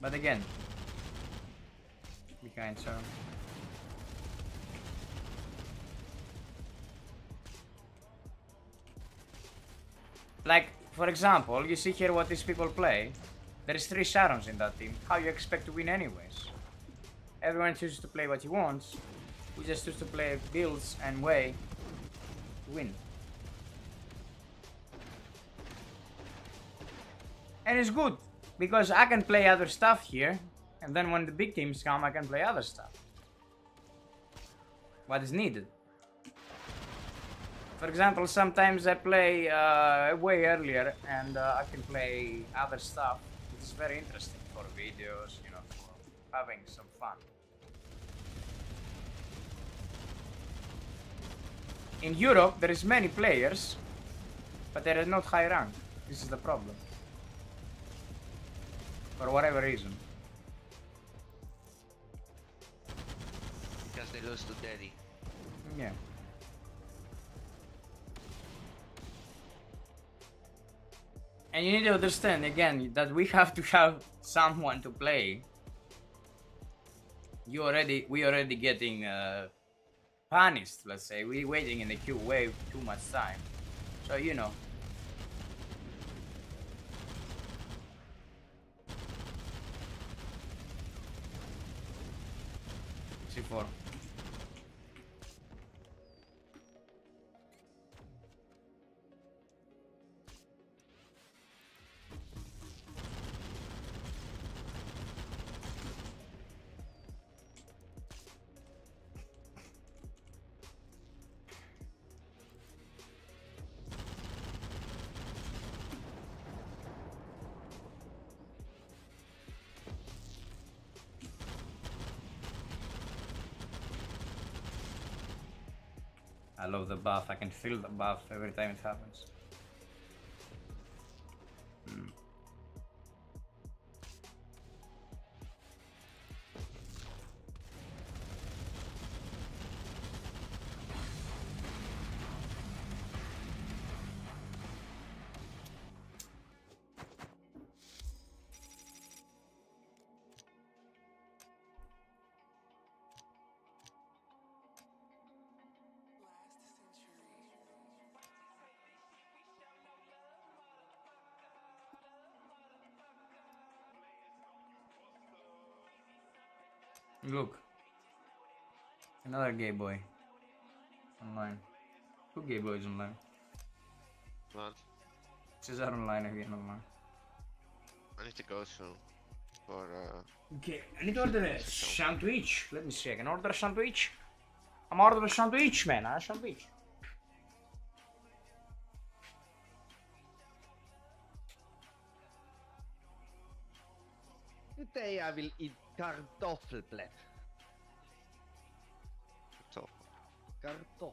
But again, behind so. Like, for example, you see here what these people play. There is three Sharons in that team. How you expect to win anyways? Everyone chooses to play what he wants. We just choose to play builds and way to win. And it's good because I can play other stuff here, and then when the big teams come, I can play other stuff. What is needed. For example, sometimes I play uh, way earlier and uh, I can play other stuff. It's very interesting for videos, you know, for having some fun. In Europe, there is many players, but they are not high rank. This is the problem. For whatever reason. Because they lose to Daddy. Yeah. And you need to understand again that we have to have someone to play. You already, we already getting uh, punished. Let's say we waiting in the queue way too much time. So you know. C4. I love the buff. I can feel the buff every time it happens. Look. Another gay boy. Online. Two gay boys online. What? Cesar online again online. I need to go soon. For uh Okay, I need to order a sandwich. Let me see, I can order a sandwich. I'm ordering a sandwich, man. A sandwich. Today I will eat kartoffelblad. top. Kartoffel.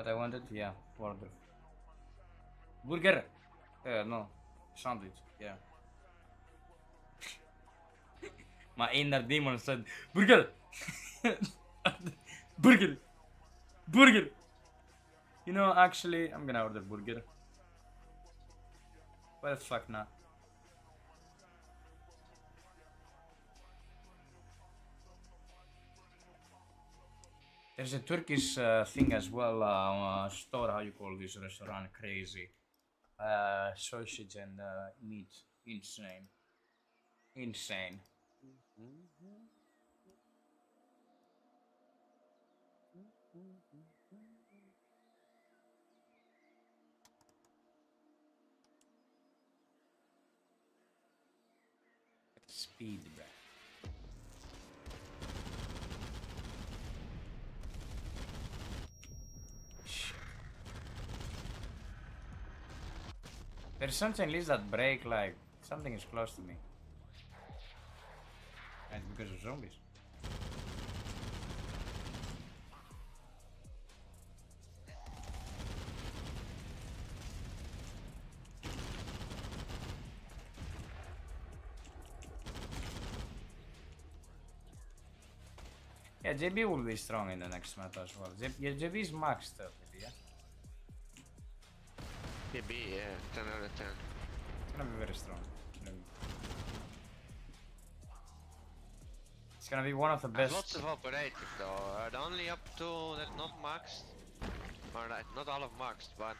What I wanted? Yeah, order. Burger! Uh, no. Sandwich, yeah. My inner demon said, Burger! burger! Burger! You know, actually, I'm gonna order burger. The fuck not? There's a Turkish uh, thing as well, uh, uh, store, how you call this restaurant, crazy. Uh, sausage and uh, meat, insane. Insane. Speed, There's something leaves that break like something is close to me. And because of zombies. Yeah, JB will be strong in the next meta as well. Yeah, JB is maxed up, yeah? KB, yeah, 10 out of 10. It's gonna be very strong. It's gonna be, be one of the There's best. lots of operators though. Uh, the only up two that not maxed, or like, not all of maxed, but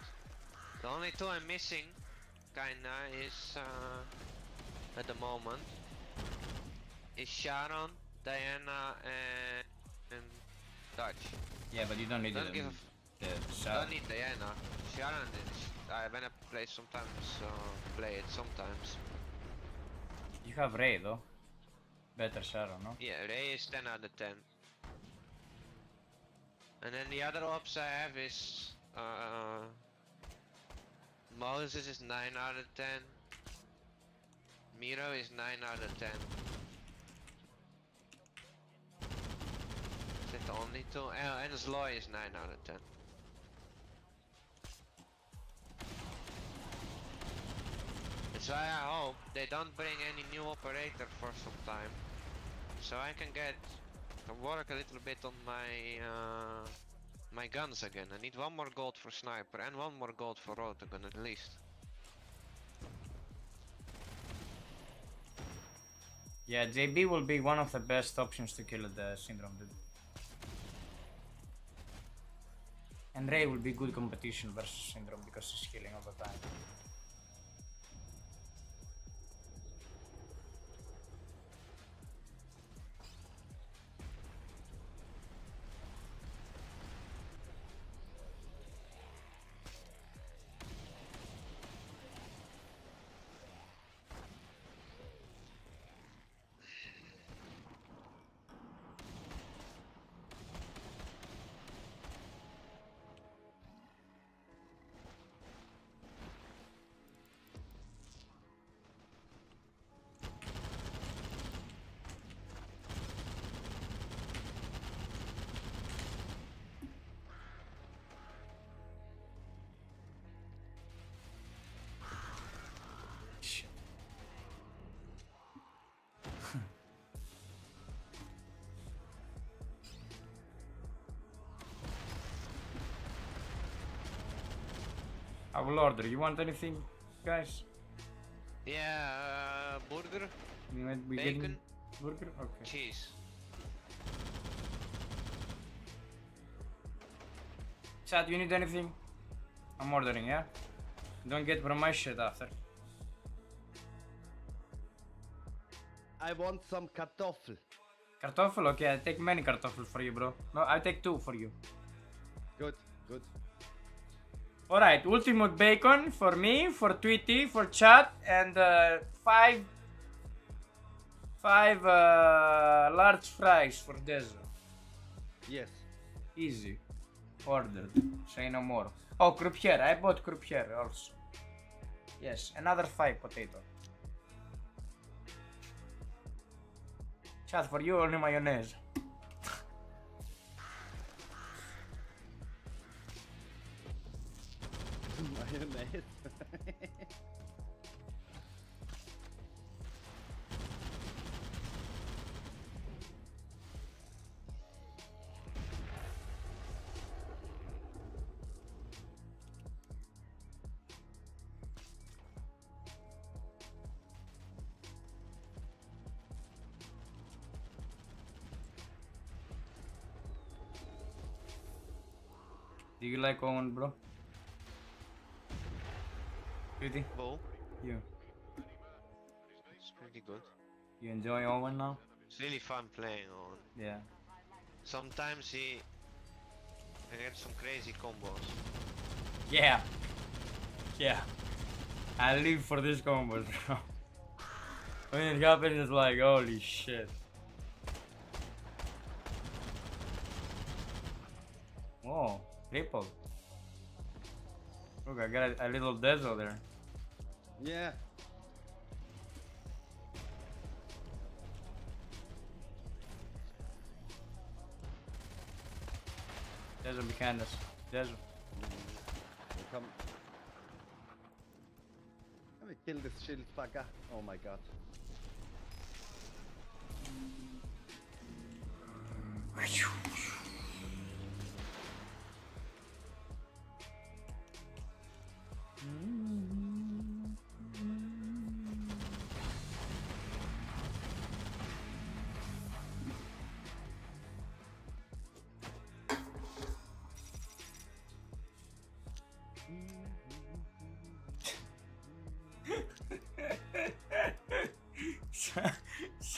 the only two I'm missing, kinda, is uh, at the moment is Sharon, Diana, and, and Dutch. Yeah, but you don't need Don't it. give a the shot. Don't need Diana. Sharon is. I when I play sometimes, uh, play it sometimes. You have Ray though. Better Sharon, no? Yeah, Ray is 10 out of 10. And then the other ops I have is uh, Moses is 9 out of 10. Miro is 9 out of 10. Is that the only two? Oh, and Zloy is 9 out of 10. Why I hope they don't bring any new operator for some time. So I can get can work a little bit on my uh, my guns again. I need one more gold for sniper and one more gold for rotogun at least. Yeah, JB will be one of the best options to kill the Syndrome dude. And Ray will be good competition versus Syndrome because he's healing all the time. I will order. You want anything, guys? Yeah, uh, burger, You might be bacon, burger? Okay. cheese. Chad, you need anything? I'm ordering, yeah? Don't get from my shit after. I want some kartoffel. Kartoffel? Okay, I take many kartoffel for you, bro. No, I take two for you. Good, good. Alright, ultimate bacon for me, for Tweety, for chat, and uh, five five uh, large fries for Dezo. Yes. Easy. Ordered. Say no more. Oh, croupier. I bought croupier also. Yes, another five potato. Chat for you only mayonnaise. Mayonnaise. Do you like Owen, bro? Tweety? Bull. Yeah. It's pretty good. You enjoy Owen now? It's really fun playing on. Yeah. Sometimes he he gets some crazy combos. Yeah. Yeah. I live for these combos, bro. when it happens, it's like, holy shit. Whoa, triple. Look, I got a, a little Dezo there. Yeah. There's him behind us. There's him. Come. Let me kill this shield fucker. Oh my god.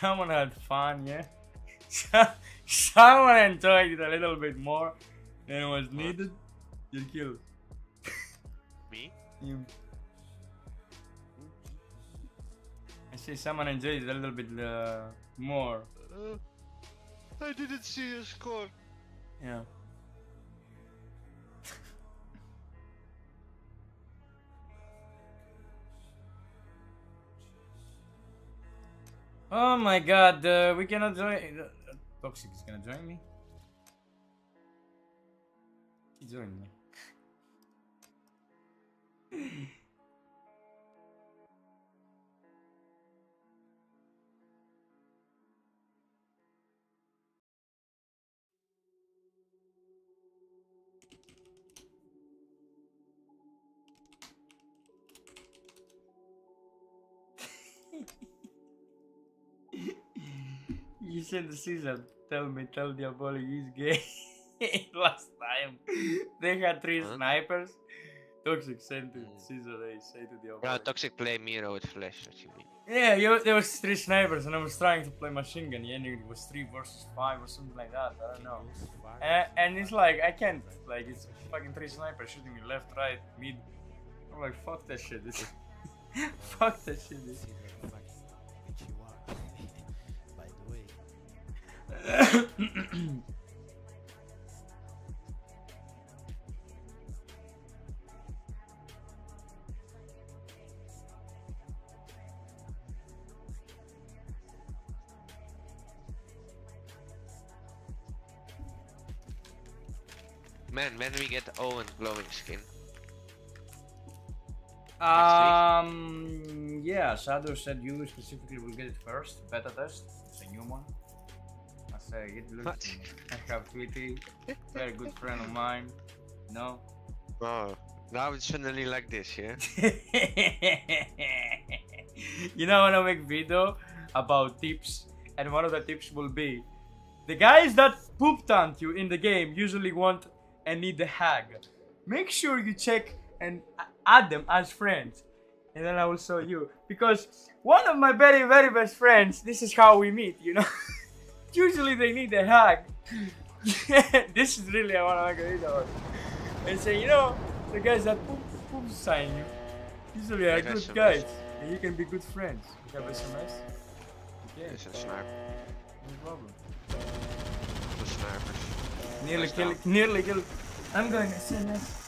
Someone had fun, yeah? Someone enjoyed it a little bit more than was needed. You're killed. Me? You. I say someone enjoyed it a little bit uh, more. Uh, I didn't see a score. Yeah. Oh my god, uh, we cannot join. Toxic is gonna join me. He joined me. you said the season. Tell me, tell Diabolik he's gay. Last time they had three Huh? snipers. Toxic sent to Mm. Caesar. They say to Yeah, Diabolik. toxic play Miro with flash, what you mean? Yeah, you, there was three snipers, and I was trying to play machine gun. And it was three versus five or something like that. I don't know. And, and it's like I can't like it's fucking three snipers shooting me left, right, mid. I'm like fuck that shit. This fuck that shit. Man, when we get Owen glowing skin. um, yeah, Shadow said you specifically will get it first. Beta test. It's a new one. It looks. I have Tweety, very good friend of mine. No. Oh, now it's suddenly like this, yeah? you know, I want to make video about tips, and one of the tips will be the guys that poop taunt you in the game usually want and need the hag. Make sure you check and add them as friends, and then I will show you. Because one of my very, very best friends, this is how we meet, you know. usually they need a hug. this is really I want to make a video about. And say, you know, the guys that poop, poop sign you usually are good SMS. guys, and you can be good friends. You have SMS? Yeah, uh, It's a sniper. no problem. Two snipers. Nearly Nice kill nearly kill I'm going SMS.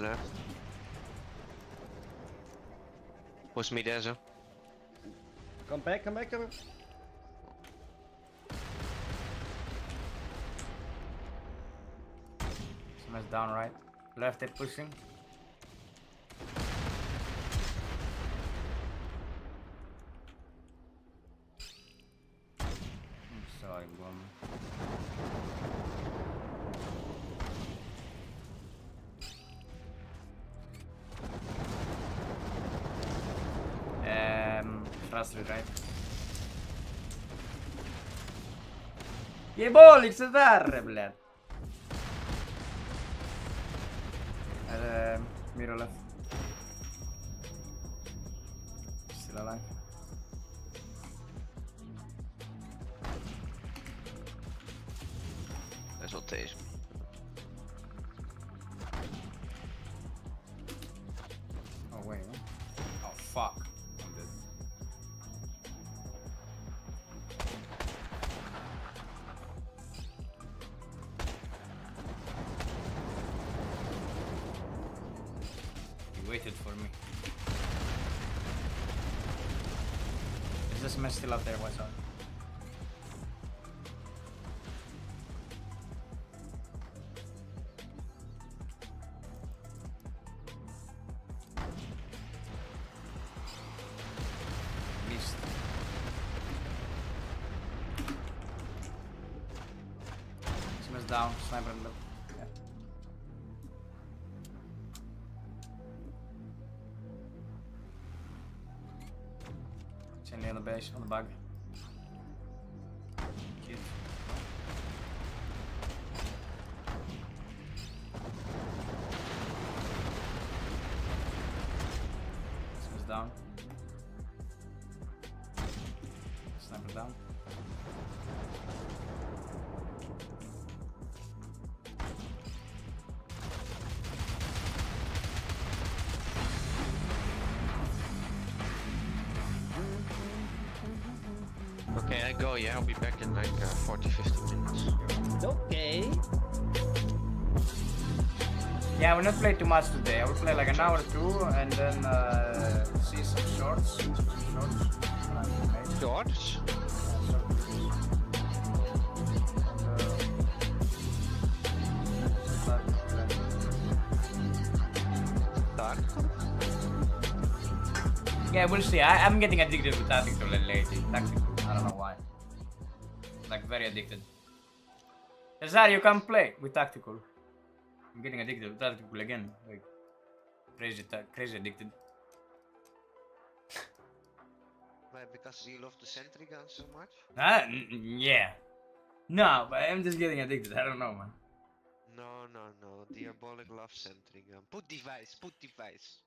Left. Push me there, so. Come back, come back, come back. SMS down right. Left they pushing. Еболик, сюда, блядь. Uh, mirror Still up there? What's Chain on the base, on the bug. Cute. Smash down. Sniper down. I go, yeah, I'll be back in like uh, 40 50 minutes. Okay. Yeah, we'll not play too much today. I will play like an hour or two and then uh, see some shorts. Some shorts. Uh. Shorts? Dark? Yeah, we'll see. I, I'm getting addicted to Tacticool lately. Tacticool. Very addicted. Cesar, you can play with Tacticool. I'm getting addicted to Tacticool again. Like crazy, crazy addicted. Why, because you love the sentry gun so much? Ah, n- n- yeah. No, but I'm just getting addicted. I don't know, man. No, no, no. Diabolik love sentry gun. Put device, put device.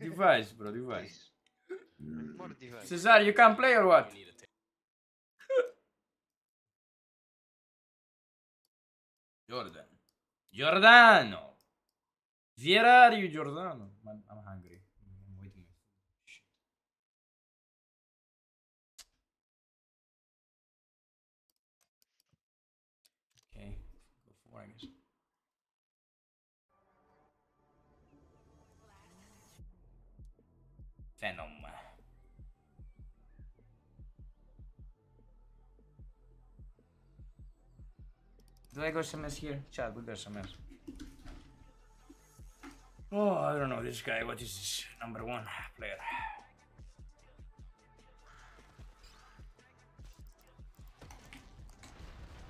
Device, bro, device. More device. Cesar, you can play or what? Jordan. Giordano! Where are you, Giordano? I'm, I'm hungry. I'm waiting. Shit. Okay, go for I guess. Venom. Do I go SMS here? Chat, good SMS. Oh, I don't know this guy. What is this number one player?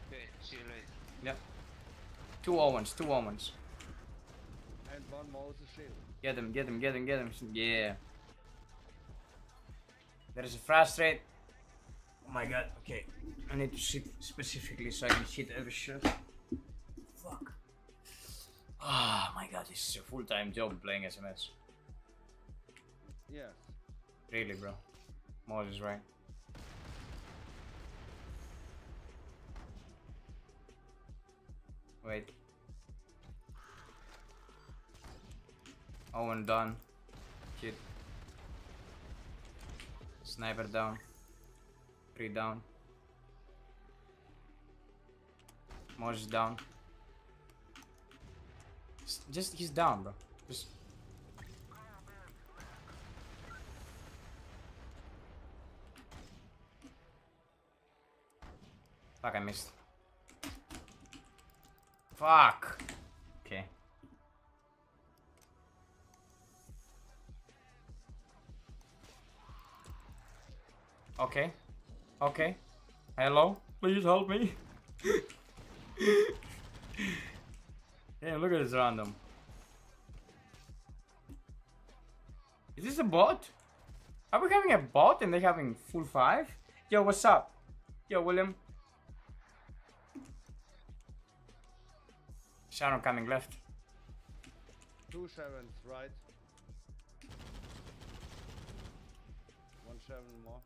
Okay, see you later. Yeah. Two Owens, two Owens. And one Moses shield. Get him, get him, get him, get him. Yeah. There is a frustrate. Oh my god, okay. I need to sit specifically so I can hit every shot. Fuck. Oh my god, this is a full time job playing SMS. Yes. Really, bro. Moses, right? Wait. Owen done. Kid. Sniper down. Three down. Moses down. Just he's down, bro. Just Fuck, I missed. Fuck. Okay. Okay. Okay. Hello. Please help me. Damn, look at this random. Is this a bot? Are we having a bot and they're having full five? Yo, what's up? Yo, William. Sharon coming left. Two Sharons, right? One Sharon more.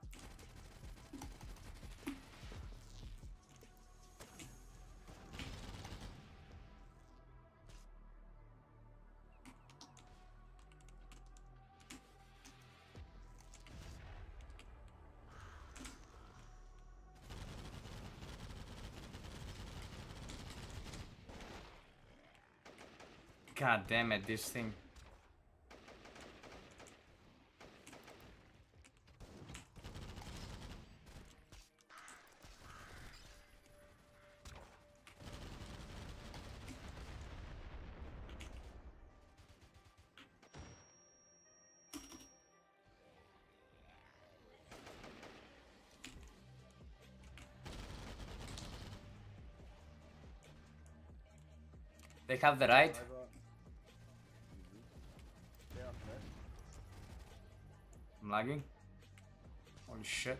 God damn it, this thing. They have the right. Lagging. Holy shit.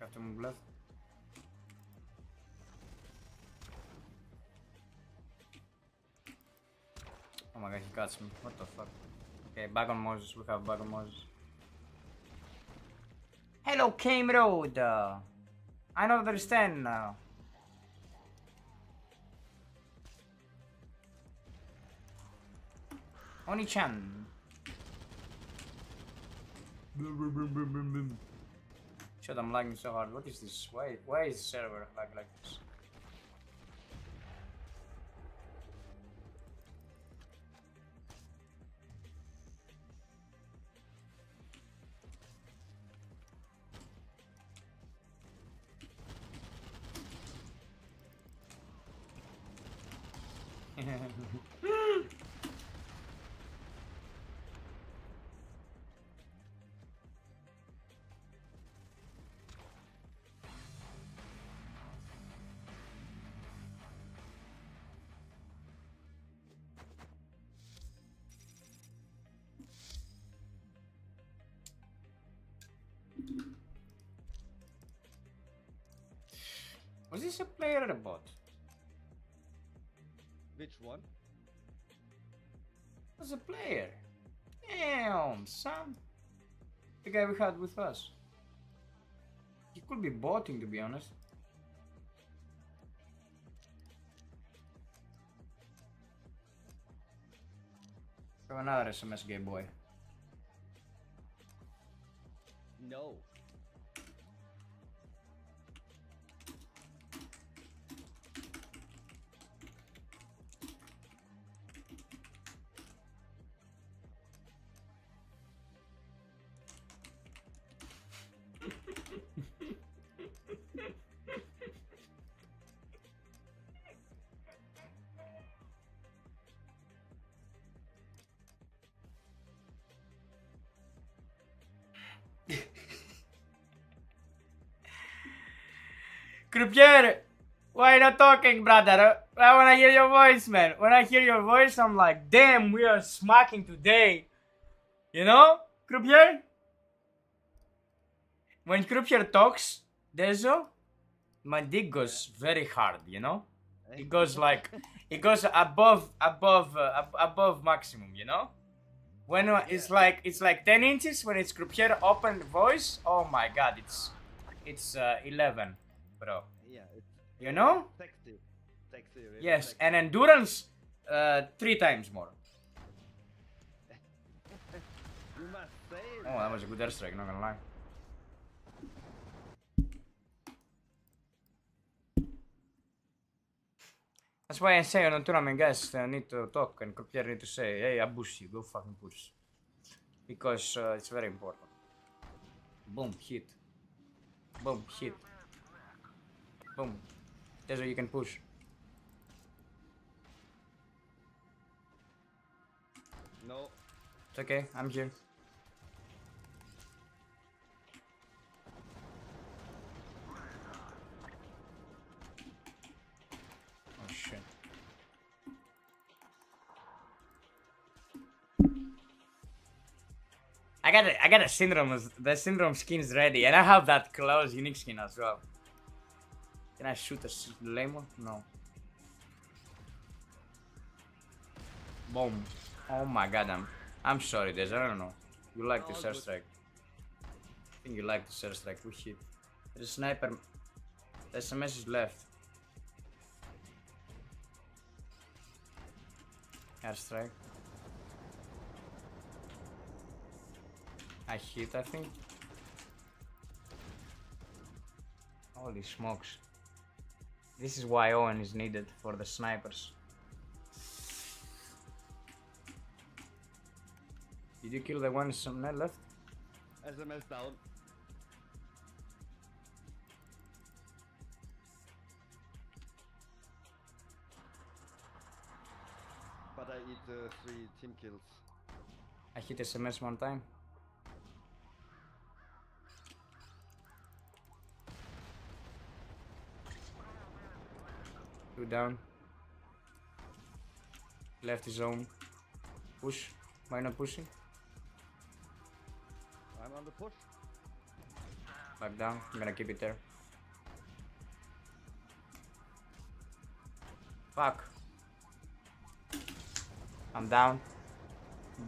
Have to move left. Oh my god, he got me. What the fuck? Okay, back on Moses. We have back on Moses. Hello, Came Road. Uh, I don't understand now. Oni-chan. Shit, I'm lagging so hard. What is this? Why, why is the server lag like this? Was this a player or a bot? Which one? It was a player. Damn, son. The guy we had with us. He could be botting, to be honest. Have another SMS gay boy. No. Croupier, why not talking, brother? I wanna hear your voice, man. When I hear your voice, I'm like, damn, we are smacking today. You know, Croupier? When Croupier talks, Dezo, my dick goes very hard, you know? It goes like, it goes above, above, uh, ab- above maximum, you know? When uh, it's like, it's like 10 inches when it's Croupier open voice, oh my god, it's, it's uh, 11, bro. You know? sexy. Sexy, really Yes, sexy. and endurance uh, three times more. You must say. Oh, that was a good airstrike, not gonna lie. That's why I say on a tournament guys I need to talk and Croupier need to say, hey, I boost you, go fucking push. Because uh, it's very important. Boom, hit. Boom, hit. Boom. That's how you can push. No. It's okay, I'm here. Oh shit. I got a, I got a syndrome. The syndrome skin is ready, and I have that Klaus unique skin as well. Can I shoot a s- lame one? No. Boom. Oh my god, I'm I'm sorry, Des. I don't know. You like the All air strike. I think you like the air strike. We hit. There's a sniper. There's a message left. Airstrike. I hit, I think. Holy smokes. This is why Owen is needed for the snipers. Did you kill the one some net left? SMS down. But I eat uh, three team kills. I hit SMS one time. Two down. Left is zone. Push. Why not pushing? I'm on the push. Back down. I'm gonna keep it there. Fuck. I'm down.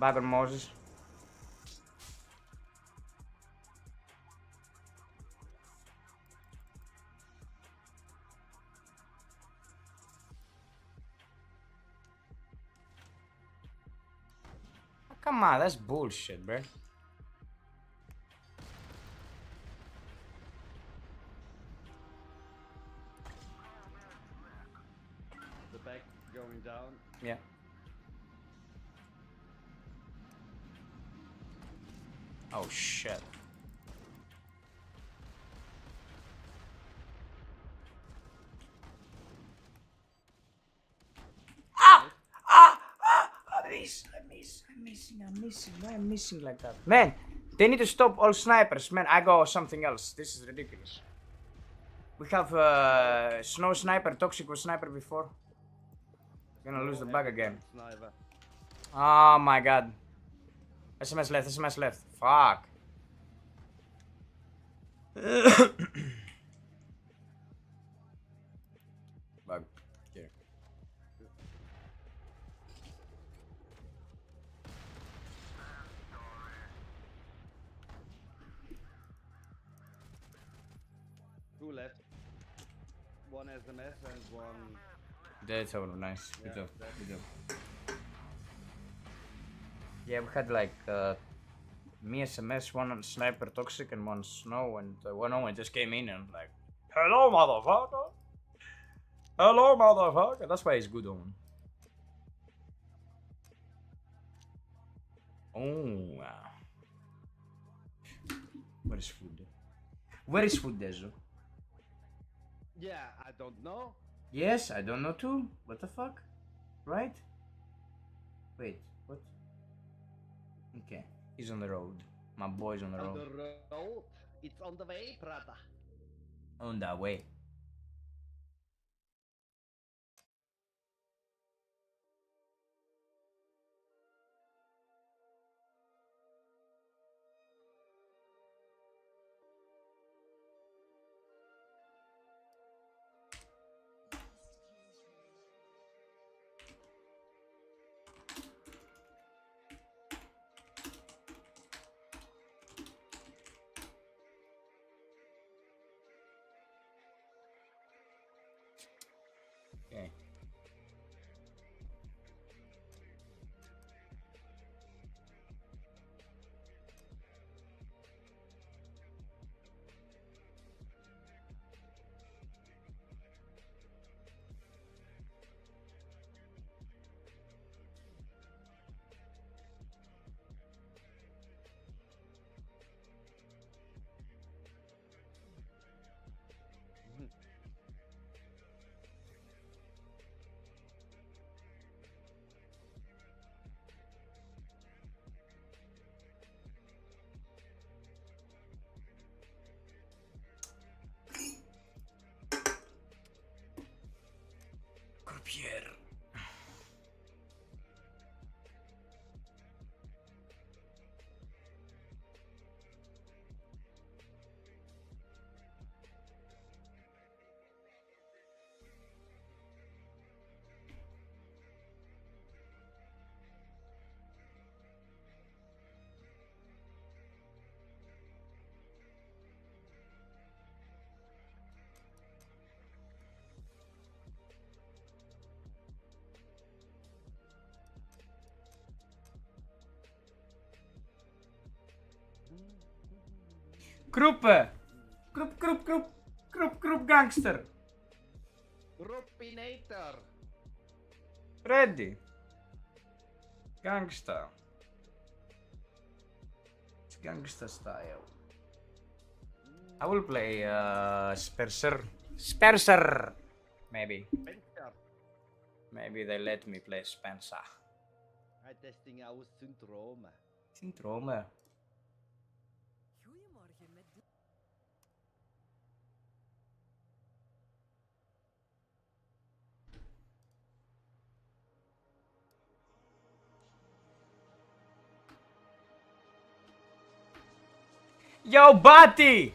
Biber Moses. Come on, that's bullshit, bro. The back going down. Yeah. Oh shit. Missing! I'm missing! Why I'm missing like that? Man, they need to stop all snipers. Man, I go something else. This is ridiculous. We have uh, snow sniper, toxic was sniper before. Gonna lose the bug again. Sniper. Oh my god. SMS left, SMS left. Fuck. Two left. One SMS and one. That's all nice. Good Yeah, job. that's- Good job. Yeah, we had like uh, me SMS, one sniper toxic, and one snow, and uh, one Owen just came in and like, hello motherfucker, hello motherfucker. That's why he's good on. Oh wow. Where is food? Where is food, Dezo? Yeah, I don't know. Yes, I don't know too. What the fuck? Right? Wait, what? Okay, he's on the road. My boy's on the On road. On the road. It's on the way, brother. On that way. pier... Kroepen! Kroep, kroep, kroep. Kroep, kroep, gangster. Rupinator! Ready. Gangsta. It's gangsta style. I will play uh, Sperser. Sperser! Maybe. Spencer! Maybe they let me play Spencer. Hij testing aus syndrome. Syndrome. Yo, Bati!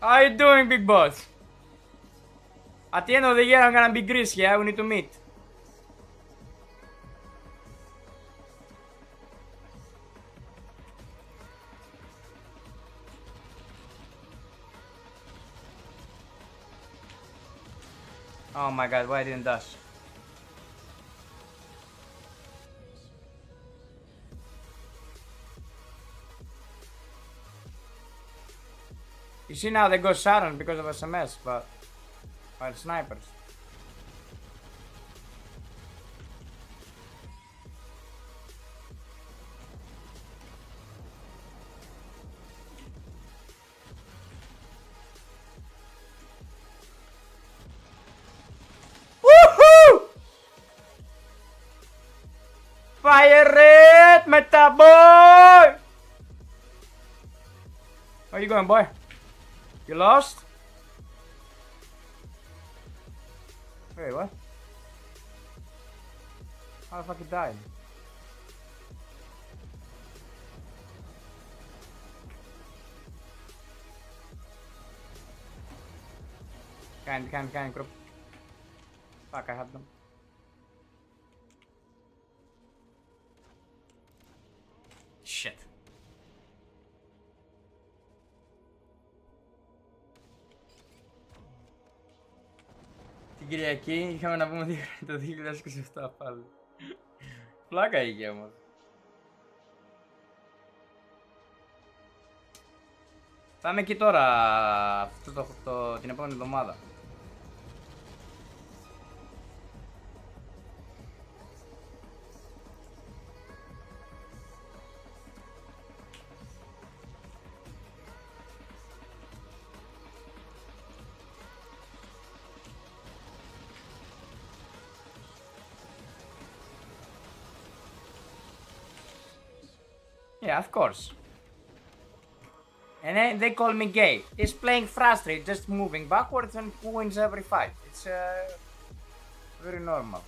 How you doing, big boss? At the end of the year, I'm gonna be Greece, yeah? We need to meet. Oh my god, why didn't dash? You see now they go Sharon because of SMS, but while snipers. Fire red, meta boy! Where you going, boy? You lost? Wait, what? How the fuck you died? Can, can, can, group. Fuck, I have them. Κυριακή είχαμε να πούμε το 2027 πάλι. Πλάκα είχε όμως. Θα είμαι εκεί τώρα αυτό το, το, την επόμενη εβδομάδα. Yeah, of course. And then they call me gay. He's playing frustrated, just moving backwards and wins every fight. It's uh, very normal.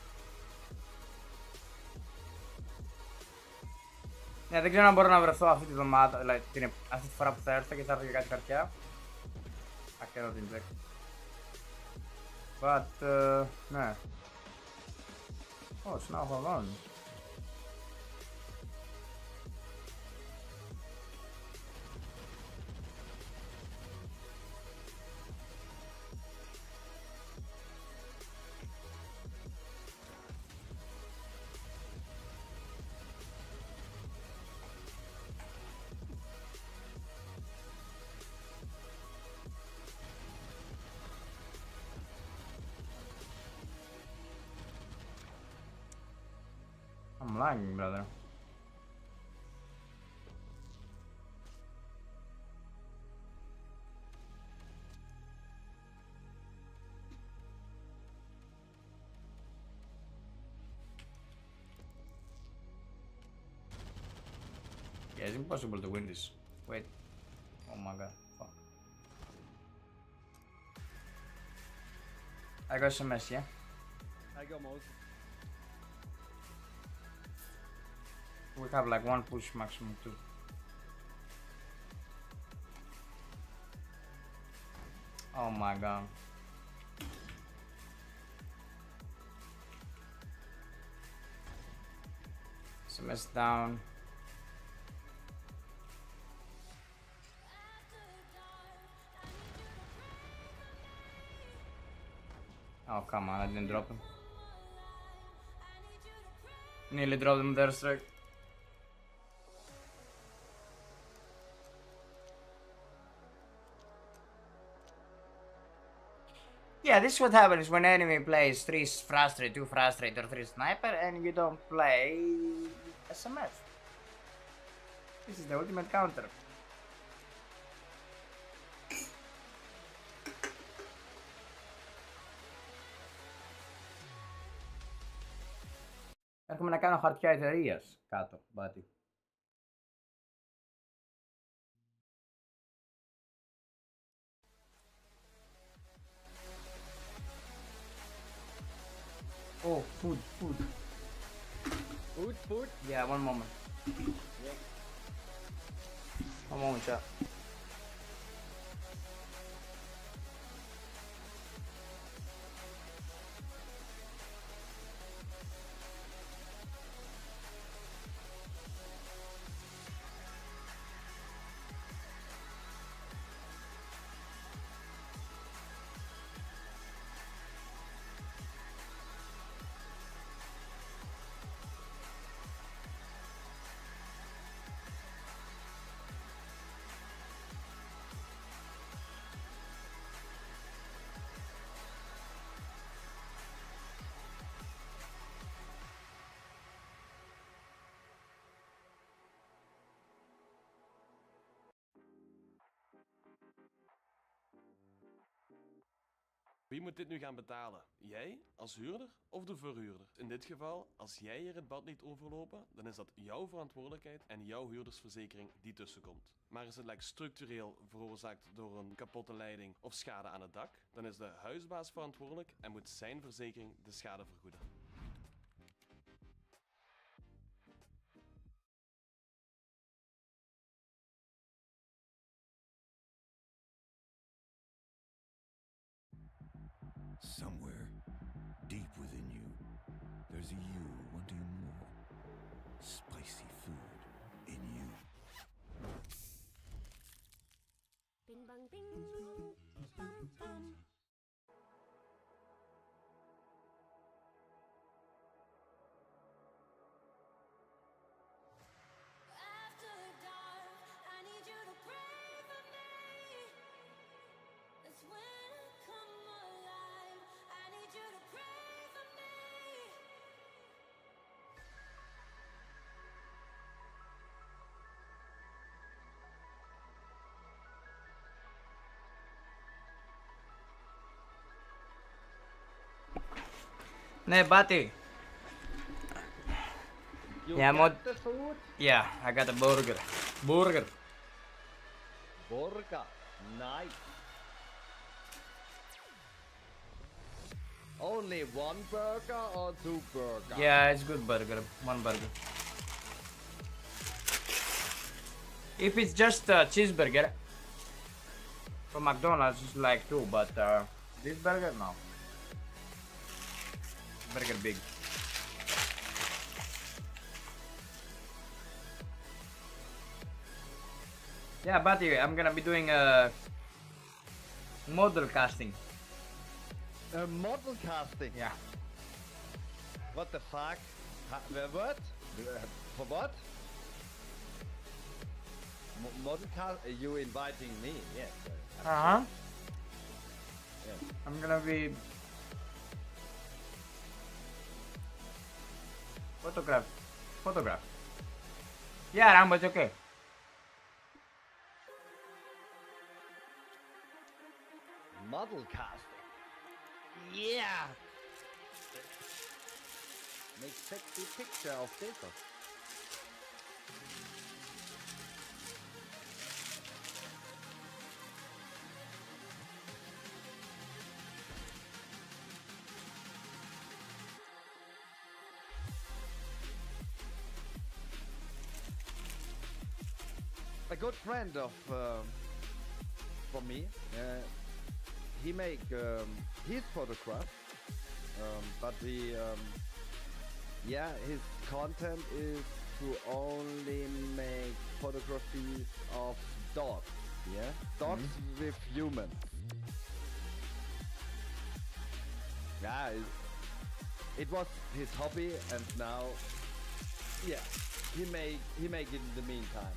Ναι, δεν ξέρω αν μπορώ να βρεθώ αυτή τη βδομάδα, δηλαδή την, αυτή τη φορά που θα έρθω και θα έρθω για κάτι χαρτιά. I cannot inject. But, uh, ναι. Oh, now hold on. Brother. Yeah, it's impossible to win this. Wait. Oh my god. Fuck. I got some mess, yeah? I got most. We have like one push maximum too. Oh my god. SMS down. Oh come on, I didn't drop him. Nearly dropped him there straight. is what happens when enemy plays 3 frustrate, 2 frustrate or 3 sniper and you don't play SMS. This is the ultimate counter. Έρχομαι να κάνω χαρτιά εταιρεία κάτω, μπάτι. Oh, food, food. Food, food. Yeah, one moment. One moment, chat. Wie moet dit nu gaan betalen? Jij als huurder of de verhuurder? In dit geval, als jij hier het bad niet overlopen, dan is dat jouw verantwoordelijkheid en jouw huurdersverzekering die tussenkomt. Maar is het lek structureel veroorzaakt door een kapotte leiding of schade aan het dak, dan is de huisbaas verantwoordelijk en moet zijn verzekering de schade vergoeden. Ne, Bati. You Yeah, got mod- the food? Yeah, I got a burger. Burger. Burger. Nice. Only one burger or two burgers? Yeah, it's good burger. One burger. If it's just a cheeseburger from McDonald's, it's like two, but uh, this burger, no. Burger big. Yeah, buddy, I'm gonna be doing a model casting. A model casting. Yeah. What the fuck? Ha, what? For what? Mo- model cast? Are you inviting me? Yes. uh, Uh huh. yes. I'm gonna be photograph. Photograph. Yeah, Rambo, it's okay. Model casting. Yeah. Make sexy picture of this. Friend of um, for me. Uh, he make um, his photograph, um, but the um, yeah his content is to only make photographies of dogs. Yeah, dogs with humans. Yeah, it, it was his hobby, and now yeah he make he make it in the meantime.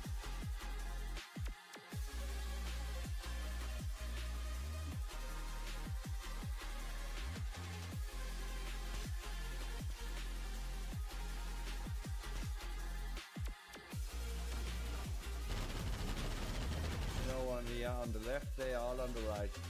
Left, they are all on the right.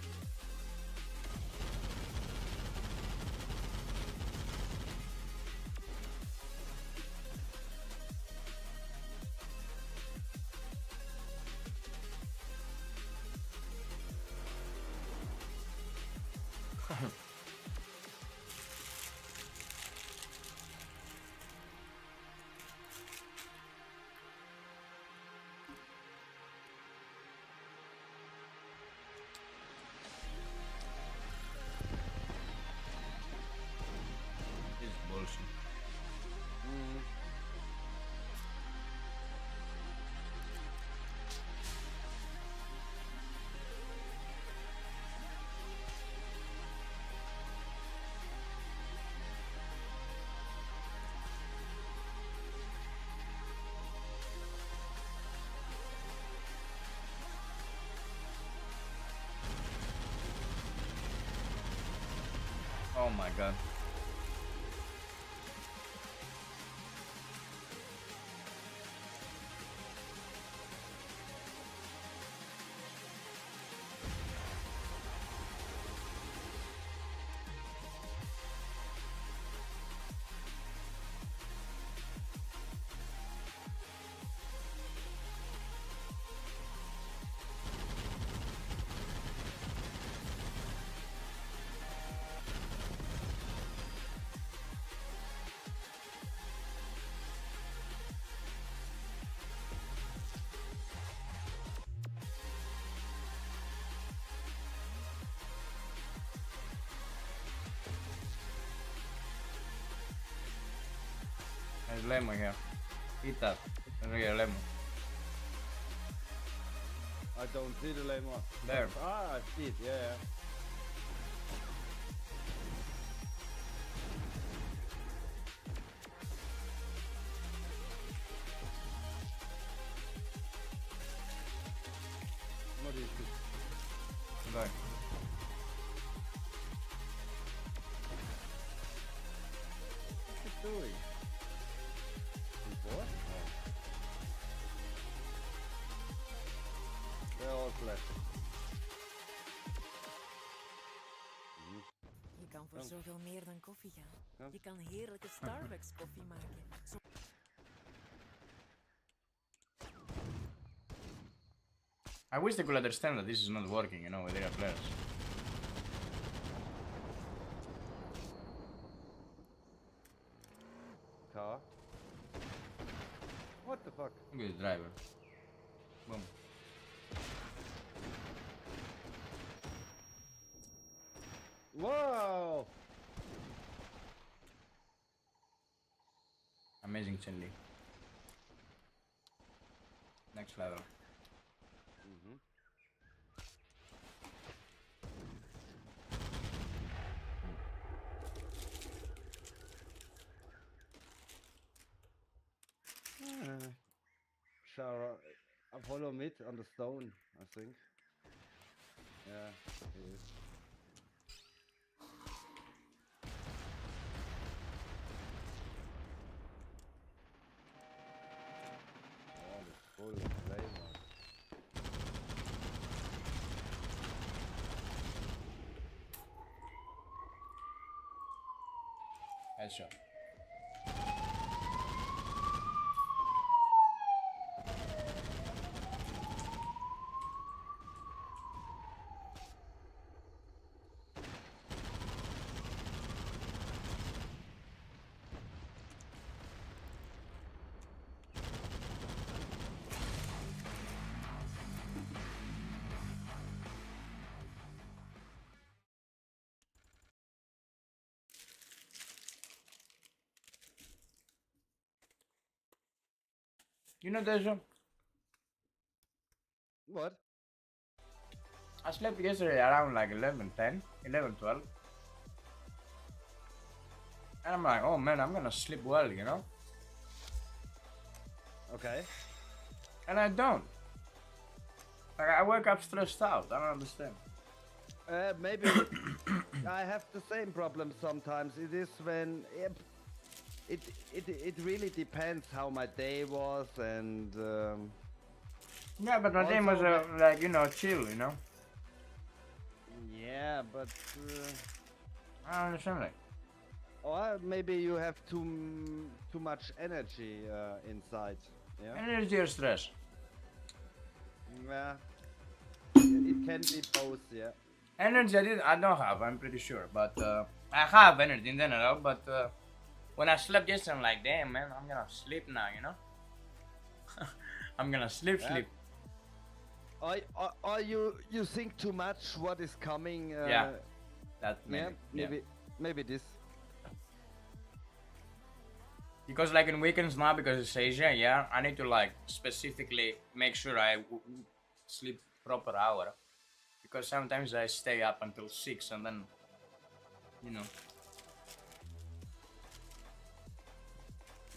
My god. There's lemon here. Eat that. There's a lemon. I don't see the lemon. There. Ah, I see it. Yeah. yeah. Voor Dank. zoveel meer dan koffie gaan. Je kan heerlijke Starbucks koffie maken. Zo- I wish they could understand that this is not working, you know, with their players. Li. Next level. Mhm. Ah, Shara, I follow mid on the stone, I think. Yeah, it is. Oh, the full flavor. Headshot. You know Deja? What? I slept yesterday around like 11, 10, 11, 12. And I'm like, oh man, I'm gonna sleep well, you know? Okay. And I don't. Like, I wake up stressed out. I don't understand. Uh, maybe I have the same problem sometimes. It is when it it it really depends how my day was and um, Yeah, but my day was uh, like, you know, chill, you know? yeah, but uh, I don't understand that. or maybe you have too too much energy uh, inside. Yeah. Energy or stress? Yeah. It it can be both. Yeah. Energy I, did, I don't have, I'm pretty sure. But uh, I have energy in general, but uh, when I slept yesterday, I'm like, damn, man, I'm gonna sleep now, you know? I'm gonna sleep, Yeah. sleep. Are, are, are you you think too much what is coming? Uh, Yeah, That maybe. Yeah. yeah. Maybe maybe this. Because like in weekends now, because it's Asia, yeah, I need to like specifically make sure I sleep proper hour. Because sometimes I stay up until six and then, you know.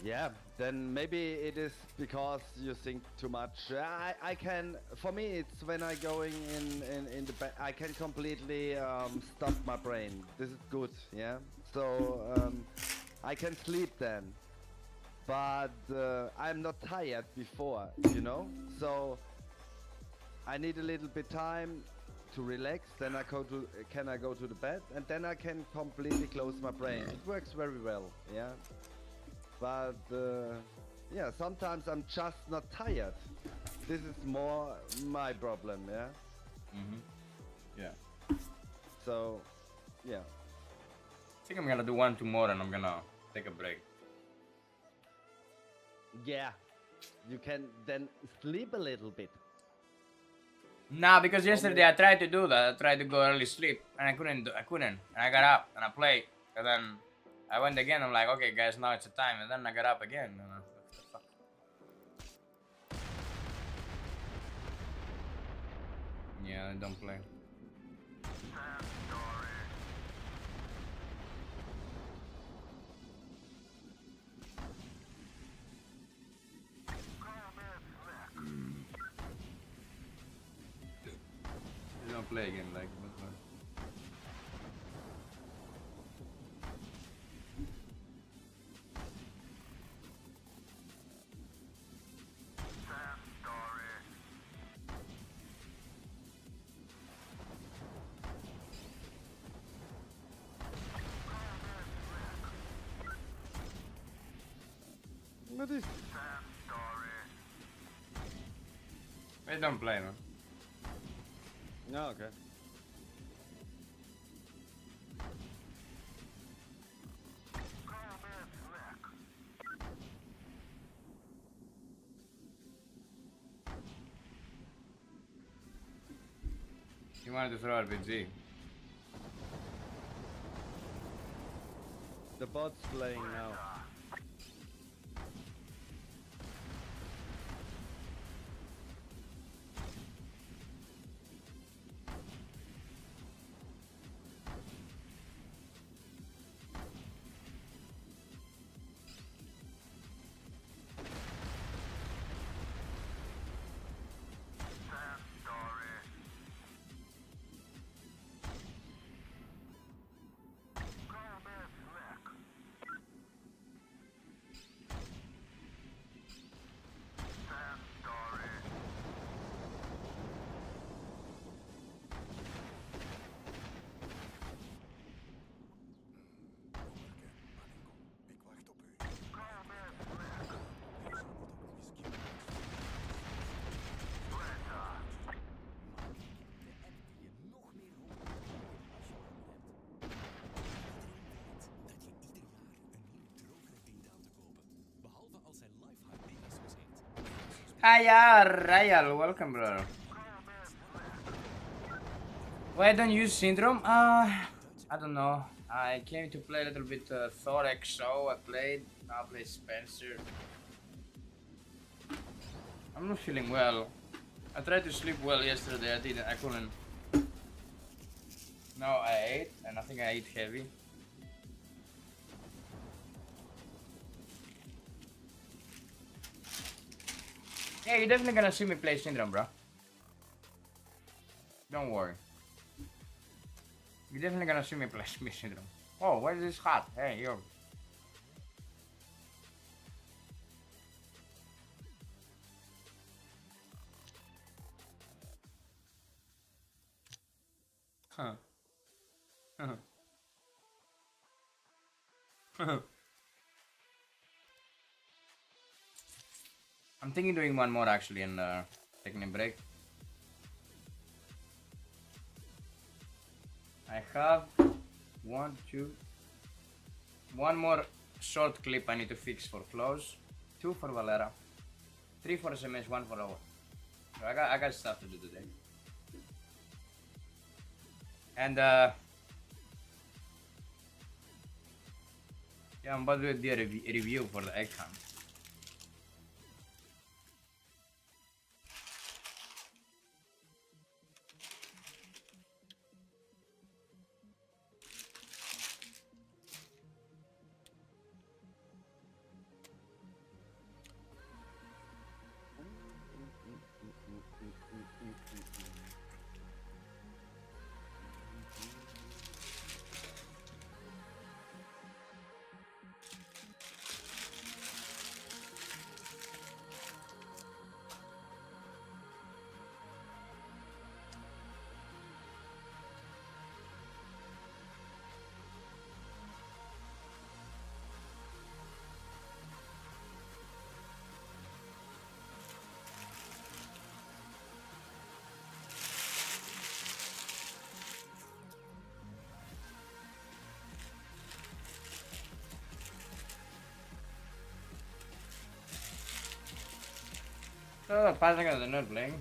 Yeah, then maybe it is because you think too much. I, I can, for me, it's when I going in in, in the bed, I can completely um, stop my brain. This is good, yeah. So um, I can sleep then, but uh, I'm not tired before, you know. So I need a little bit time to relax. Then I go to can I go to the bed, and then I can completely close my brain. It works very well, yeah but uh, yeah sometimes i'm just not tired this is more my problem yeah Mm-hmm. Yeah. so yeah I think I'm gonna do one tomorrow and I'm gonna take a break. yeah you can then sleep a little bit Nah, because yesterday I tried to do that. I tried to go early sleep and I couldn't. Do, I couldn't. And I got up and I played. And then I went again. I'm like, okay, guys, now it's the time. And then I got up again. And I, what the fuck? Yeah, I don't play. Hmm. You don't play again, like, is I don't play, man. no okay He wanted to throw RPG. the bot's playing now Hiya, Rayal, welcome, bro. Why don't you use Syndrome? Uh, I don't know. I came to play a little bit uh, Thor XO, I played, now I play Spencer. I'm not feeling well. I tried to sleep well yesterday. I didn't. I couldn't. Now I ate, and I think I ate heavy. You're definitely gonna see me play Syndrome, bro. Don't worry. You're definitely gonna see me play Syndrome. Oh, where is this hot? Hey, yo. Huh. Huh. Huh. I'm thinking doing one more actually and uh, taking a break. I have one, two, one more short clip I need to fix for Klaus, two for Valera, three for SMS, one for our. So I got I got stuff to do today. And uh, yeah, I'm about to do a rev- review for the egg hunt. Oh, passing are not playing.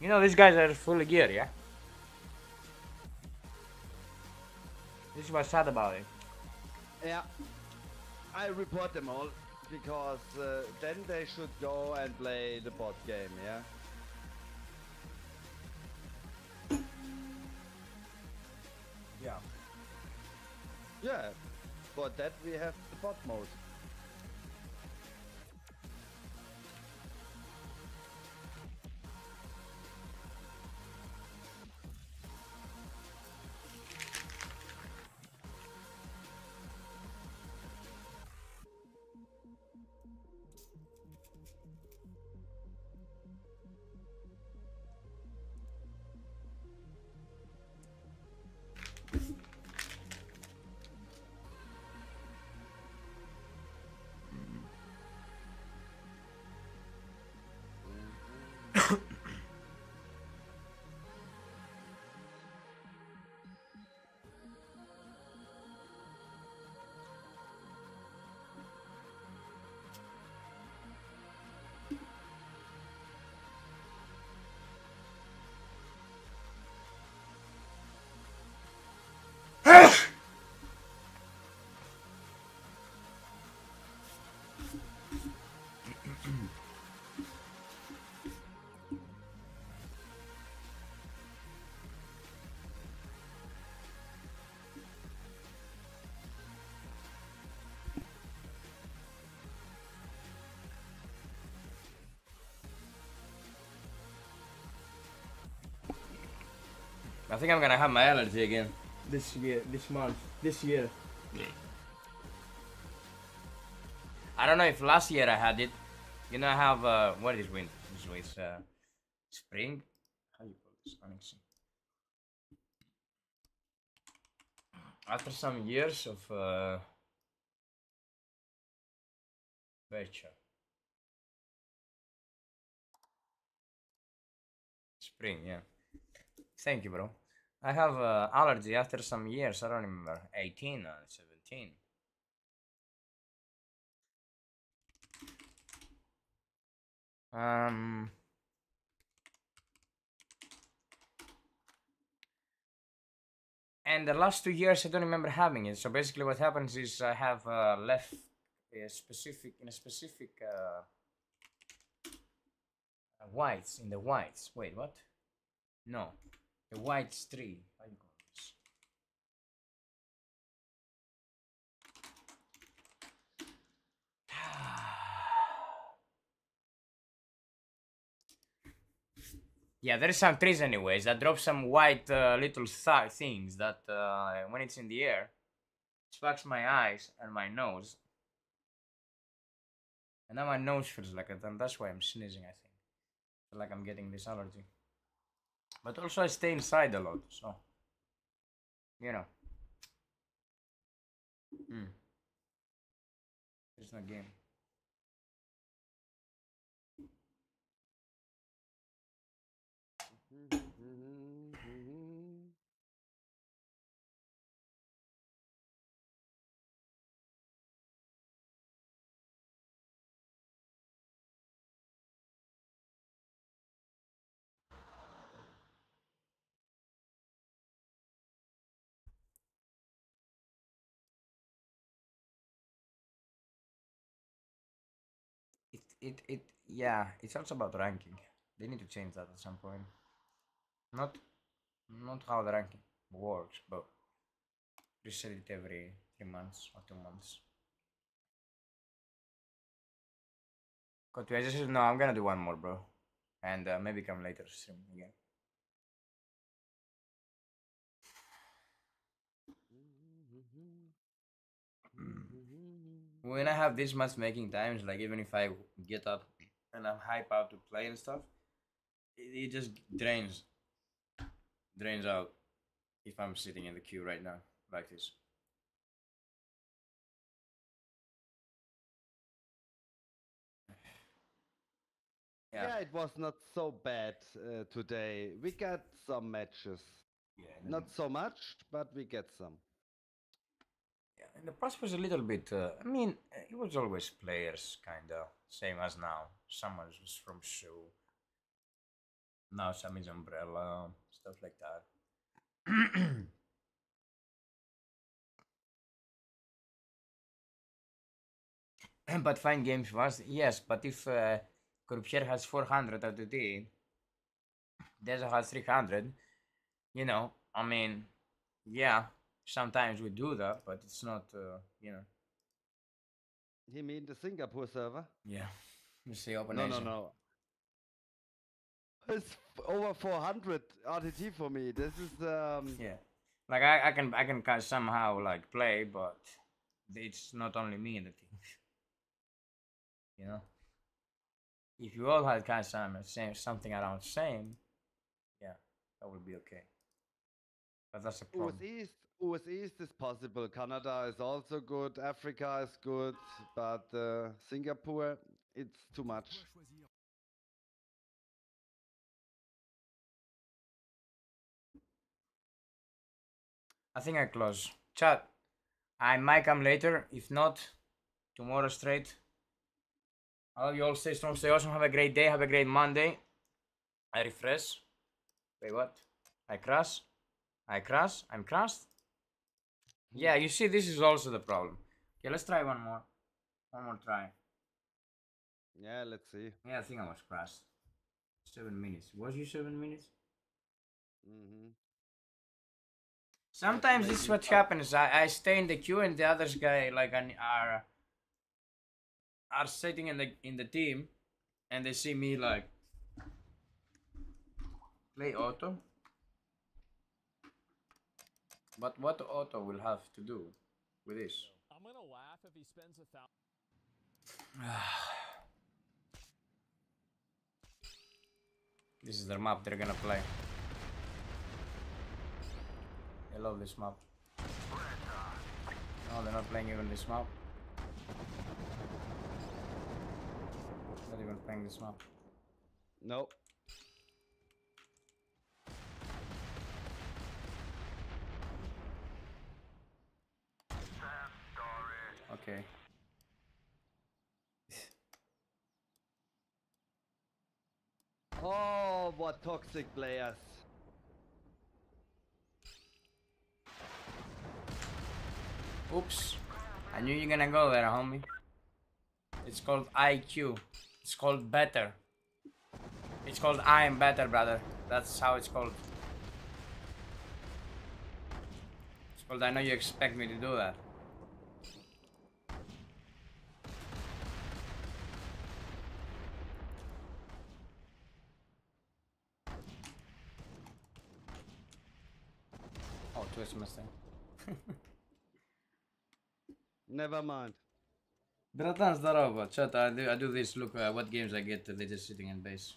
You know, these guys are fully geared, yeah? This is what's sad about it. Yeah. I report them all because uh, then they should go and play the bot game, yeah? Yeah. Yeah. For that we have the bot mode. I think I'm gonna have my allergy again. This year, this month, this year. I don't know if last year I had it. You know, I have, uh, what is winter? This is uh, spring? How you call this? After some years of, uh. Spring, yeah. Thank you, bro. I have uh, allergy after some years. I don't remember, 18 or 17. Um. And the last two years, I don't remember having it. So basically, what happens is I have uh, left a specific in a specific uh, uh, whites in the whites. Wait, what? No, the whites tree. Yeah, there's some trees anyways that drop some white uh, little th- things that uh, when it's in the air, sparks my eyes and my nose. And now my nose feels like it, and that's why I'm sneezing, I think. Like I'm getting this allergy. But also I stay inside a lot, so you know. Hmm. There's no game. It it yeah it's also about ranking. They need to change that at some point. Not not how the ranking works but reset it every three months or two months. To- I just no I'm gonna do one more bro. And uh, maybe come later stream again when I have this matchmaking times, like even if I get up and I'm hype out to play and stuff, it, it just drains, drains out. If I'm sitting in the queue right now like this. Yeah. Yeah. it was not so bad uh, today. We got some matches. Yeah. Not so much, but we get some. The past was a little bit. Uh, I mean, uh, it was always players, kind of same as now. Someone was from show. Now some is umbrella, stuff like that. but fine games was yes, but if uh, has 400 RTT, Deza has 300, you know, I mean, yeah, sometimes we do that, but it's not, uh, you know, You mean the Singapore server? yeah. You see, open No, no, Asia. no. It's over 400 RTT for me. This is um. Yeah, like I, I can, I can kind of somehow like play, but it's not only me in the team. you know, if you all had kind of same something around the same, yeah, that would be okay. But that's a US problem. East, US East is possible. Canada is also good. Africa is good, but uh, Singapore, it's too much. I think I close. Chat. I might come later. If not, tomorrow straight. I love you all. Stay strong, stay awesome. Have a great day. Have a great Monday. I refresh. Wait, what? I crash. I crash. I'm crashed. Yeah, you see, this is also the problem. Okay, let's try one more. One more try. Yeah, let's see. Yeah, I think I was crashed. Seven minutes. Was you seven minutes? Mm-hmm. Sometimes this is what happens. I, I stay in the queue and the others guy like an, are are sitting in the in the team and they see me like play auto. But what auto will have to do with this? I'm gonna laugh if he spends a thousand. this is the map they're gonna play. I love this map. No, they're not playing even this map. Not even playing this map. No. Okay. Oh, what toxic players. Oops. I knew you're gonna go there, homie. It's called IQ. It's called better. It's called I am better, brother. That's how it's called. It's called I know you expect me to do that. Two missing. Never mind. Bratan, zdarova. Chat, I do, I do this. Look uh, what games I get. They're just sitting in base.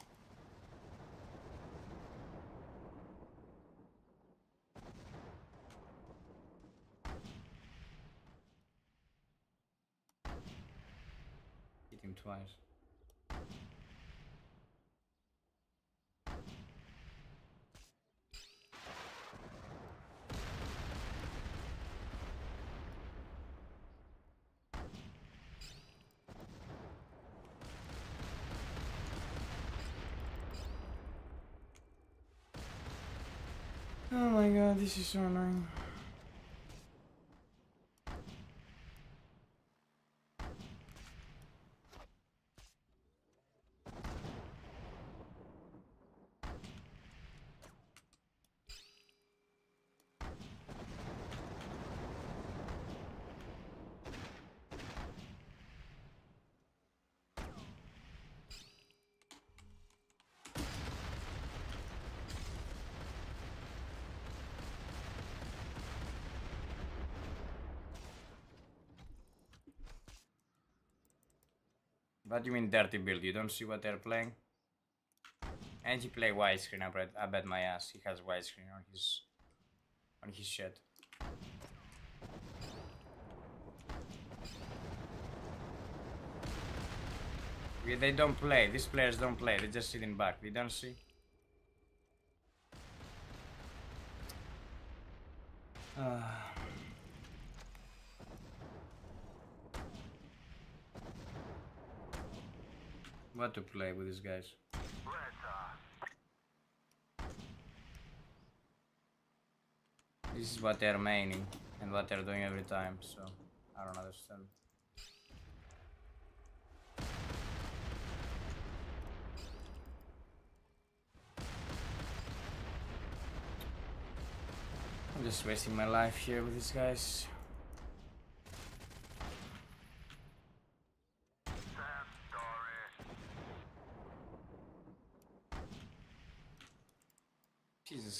This is so annoying. What do you mean dirty build? You don't see what they're playing? And he play widescreen, I bet, I bet my ass. He has widescreen on his on his shit. Yeah, they don't play. These players don't play. They just sit in back. They don't see. Ah. What to play with these guys? This is what they're maining and what they're doing every time, so I don't understand. I'm just wasting my life here with these guys.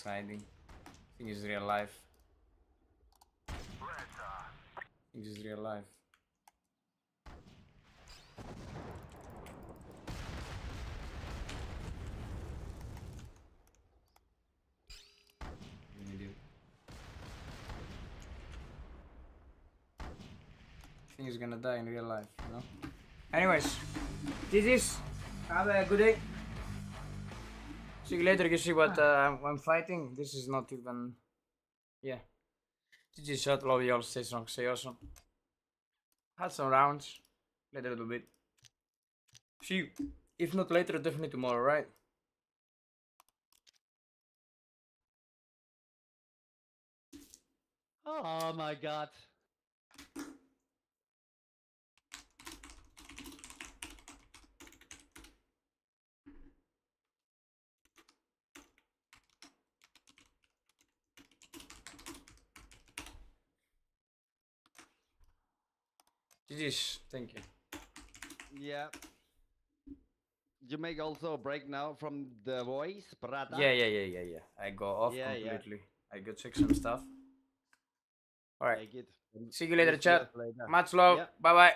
She's. I think it's real life. I think it's real life. Think he's gonna die in real life, you know? Anyways, this is. Have a good day. See you later. You see what uh, I'm, I'm fighting. This is not even. Yeah. GG shot. Love you all. Stay strong. Stay awesome. Had some rounds. Later a little bit. See you. If not later, definitely tomorrow, right? Oh my god. GG's. Thank you. Yeah. You make also a break now from the voice, brother. Yeah, yeah, yeah, yeah, yeah. I go off Yeah, yeah. completely. I go check some stuff. Alright. Take it. See you later, We'll see us chat. later. Much love. Yeah. Bye bye.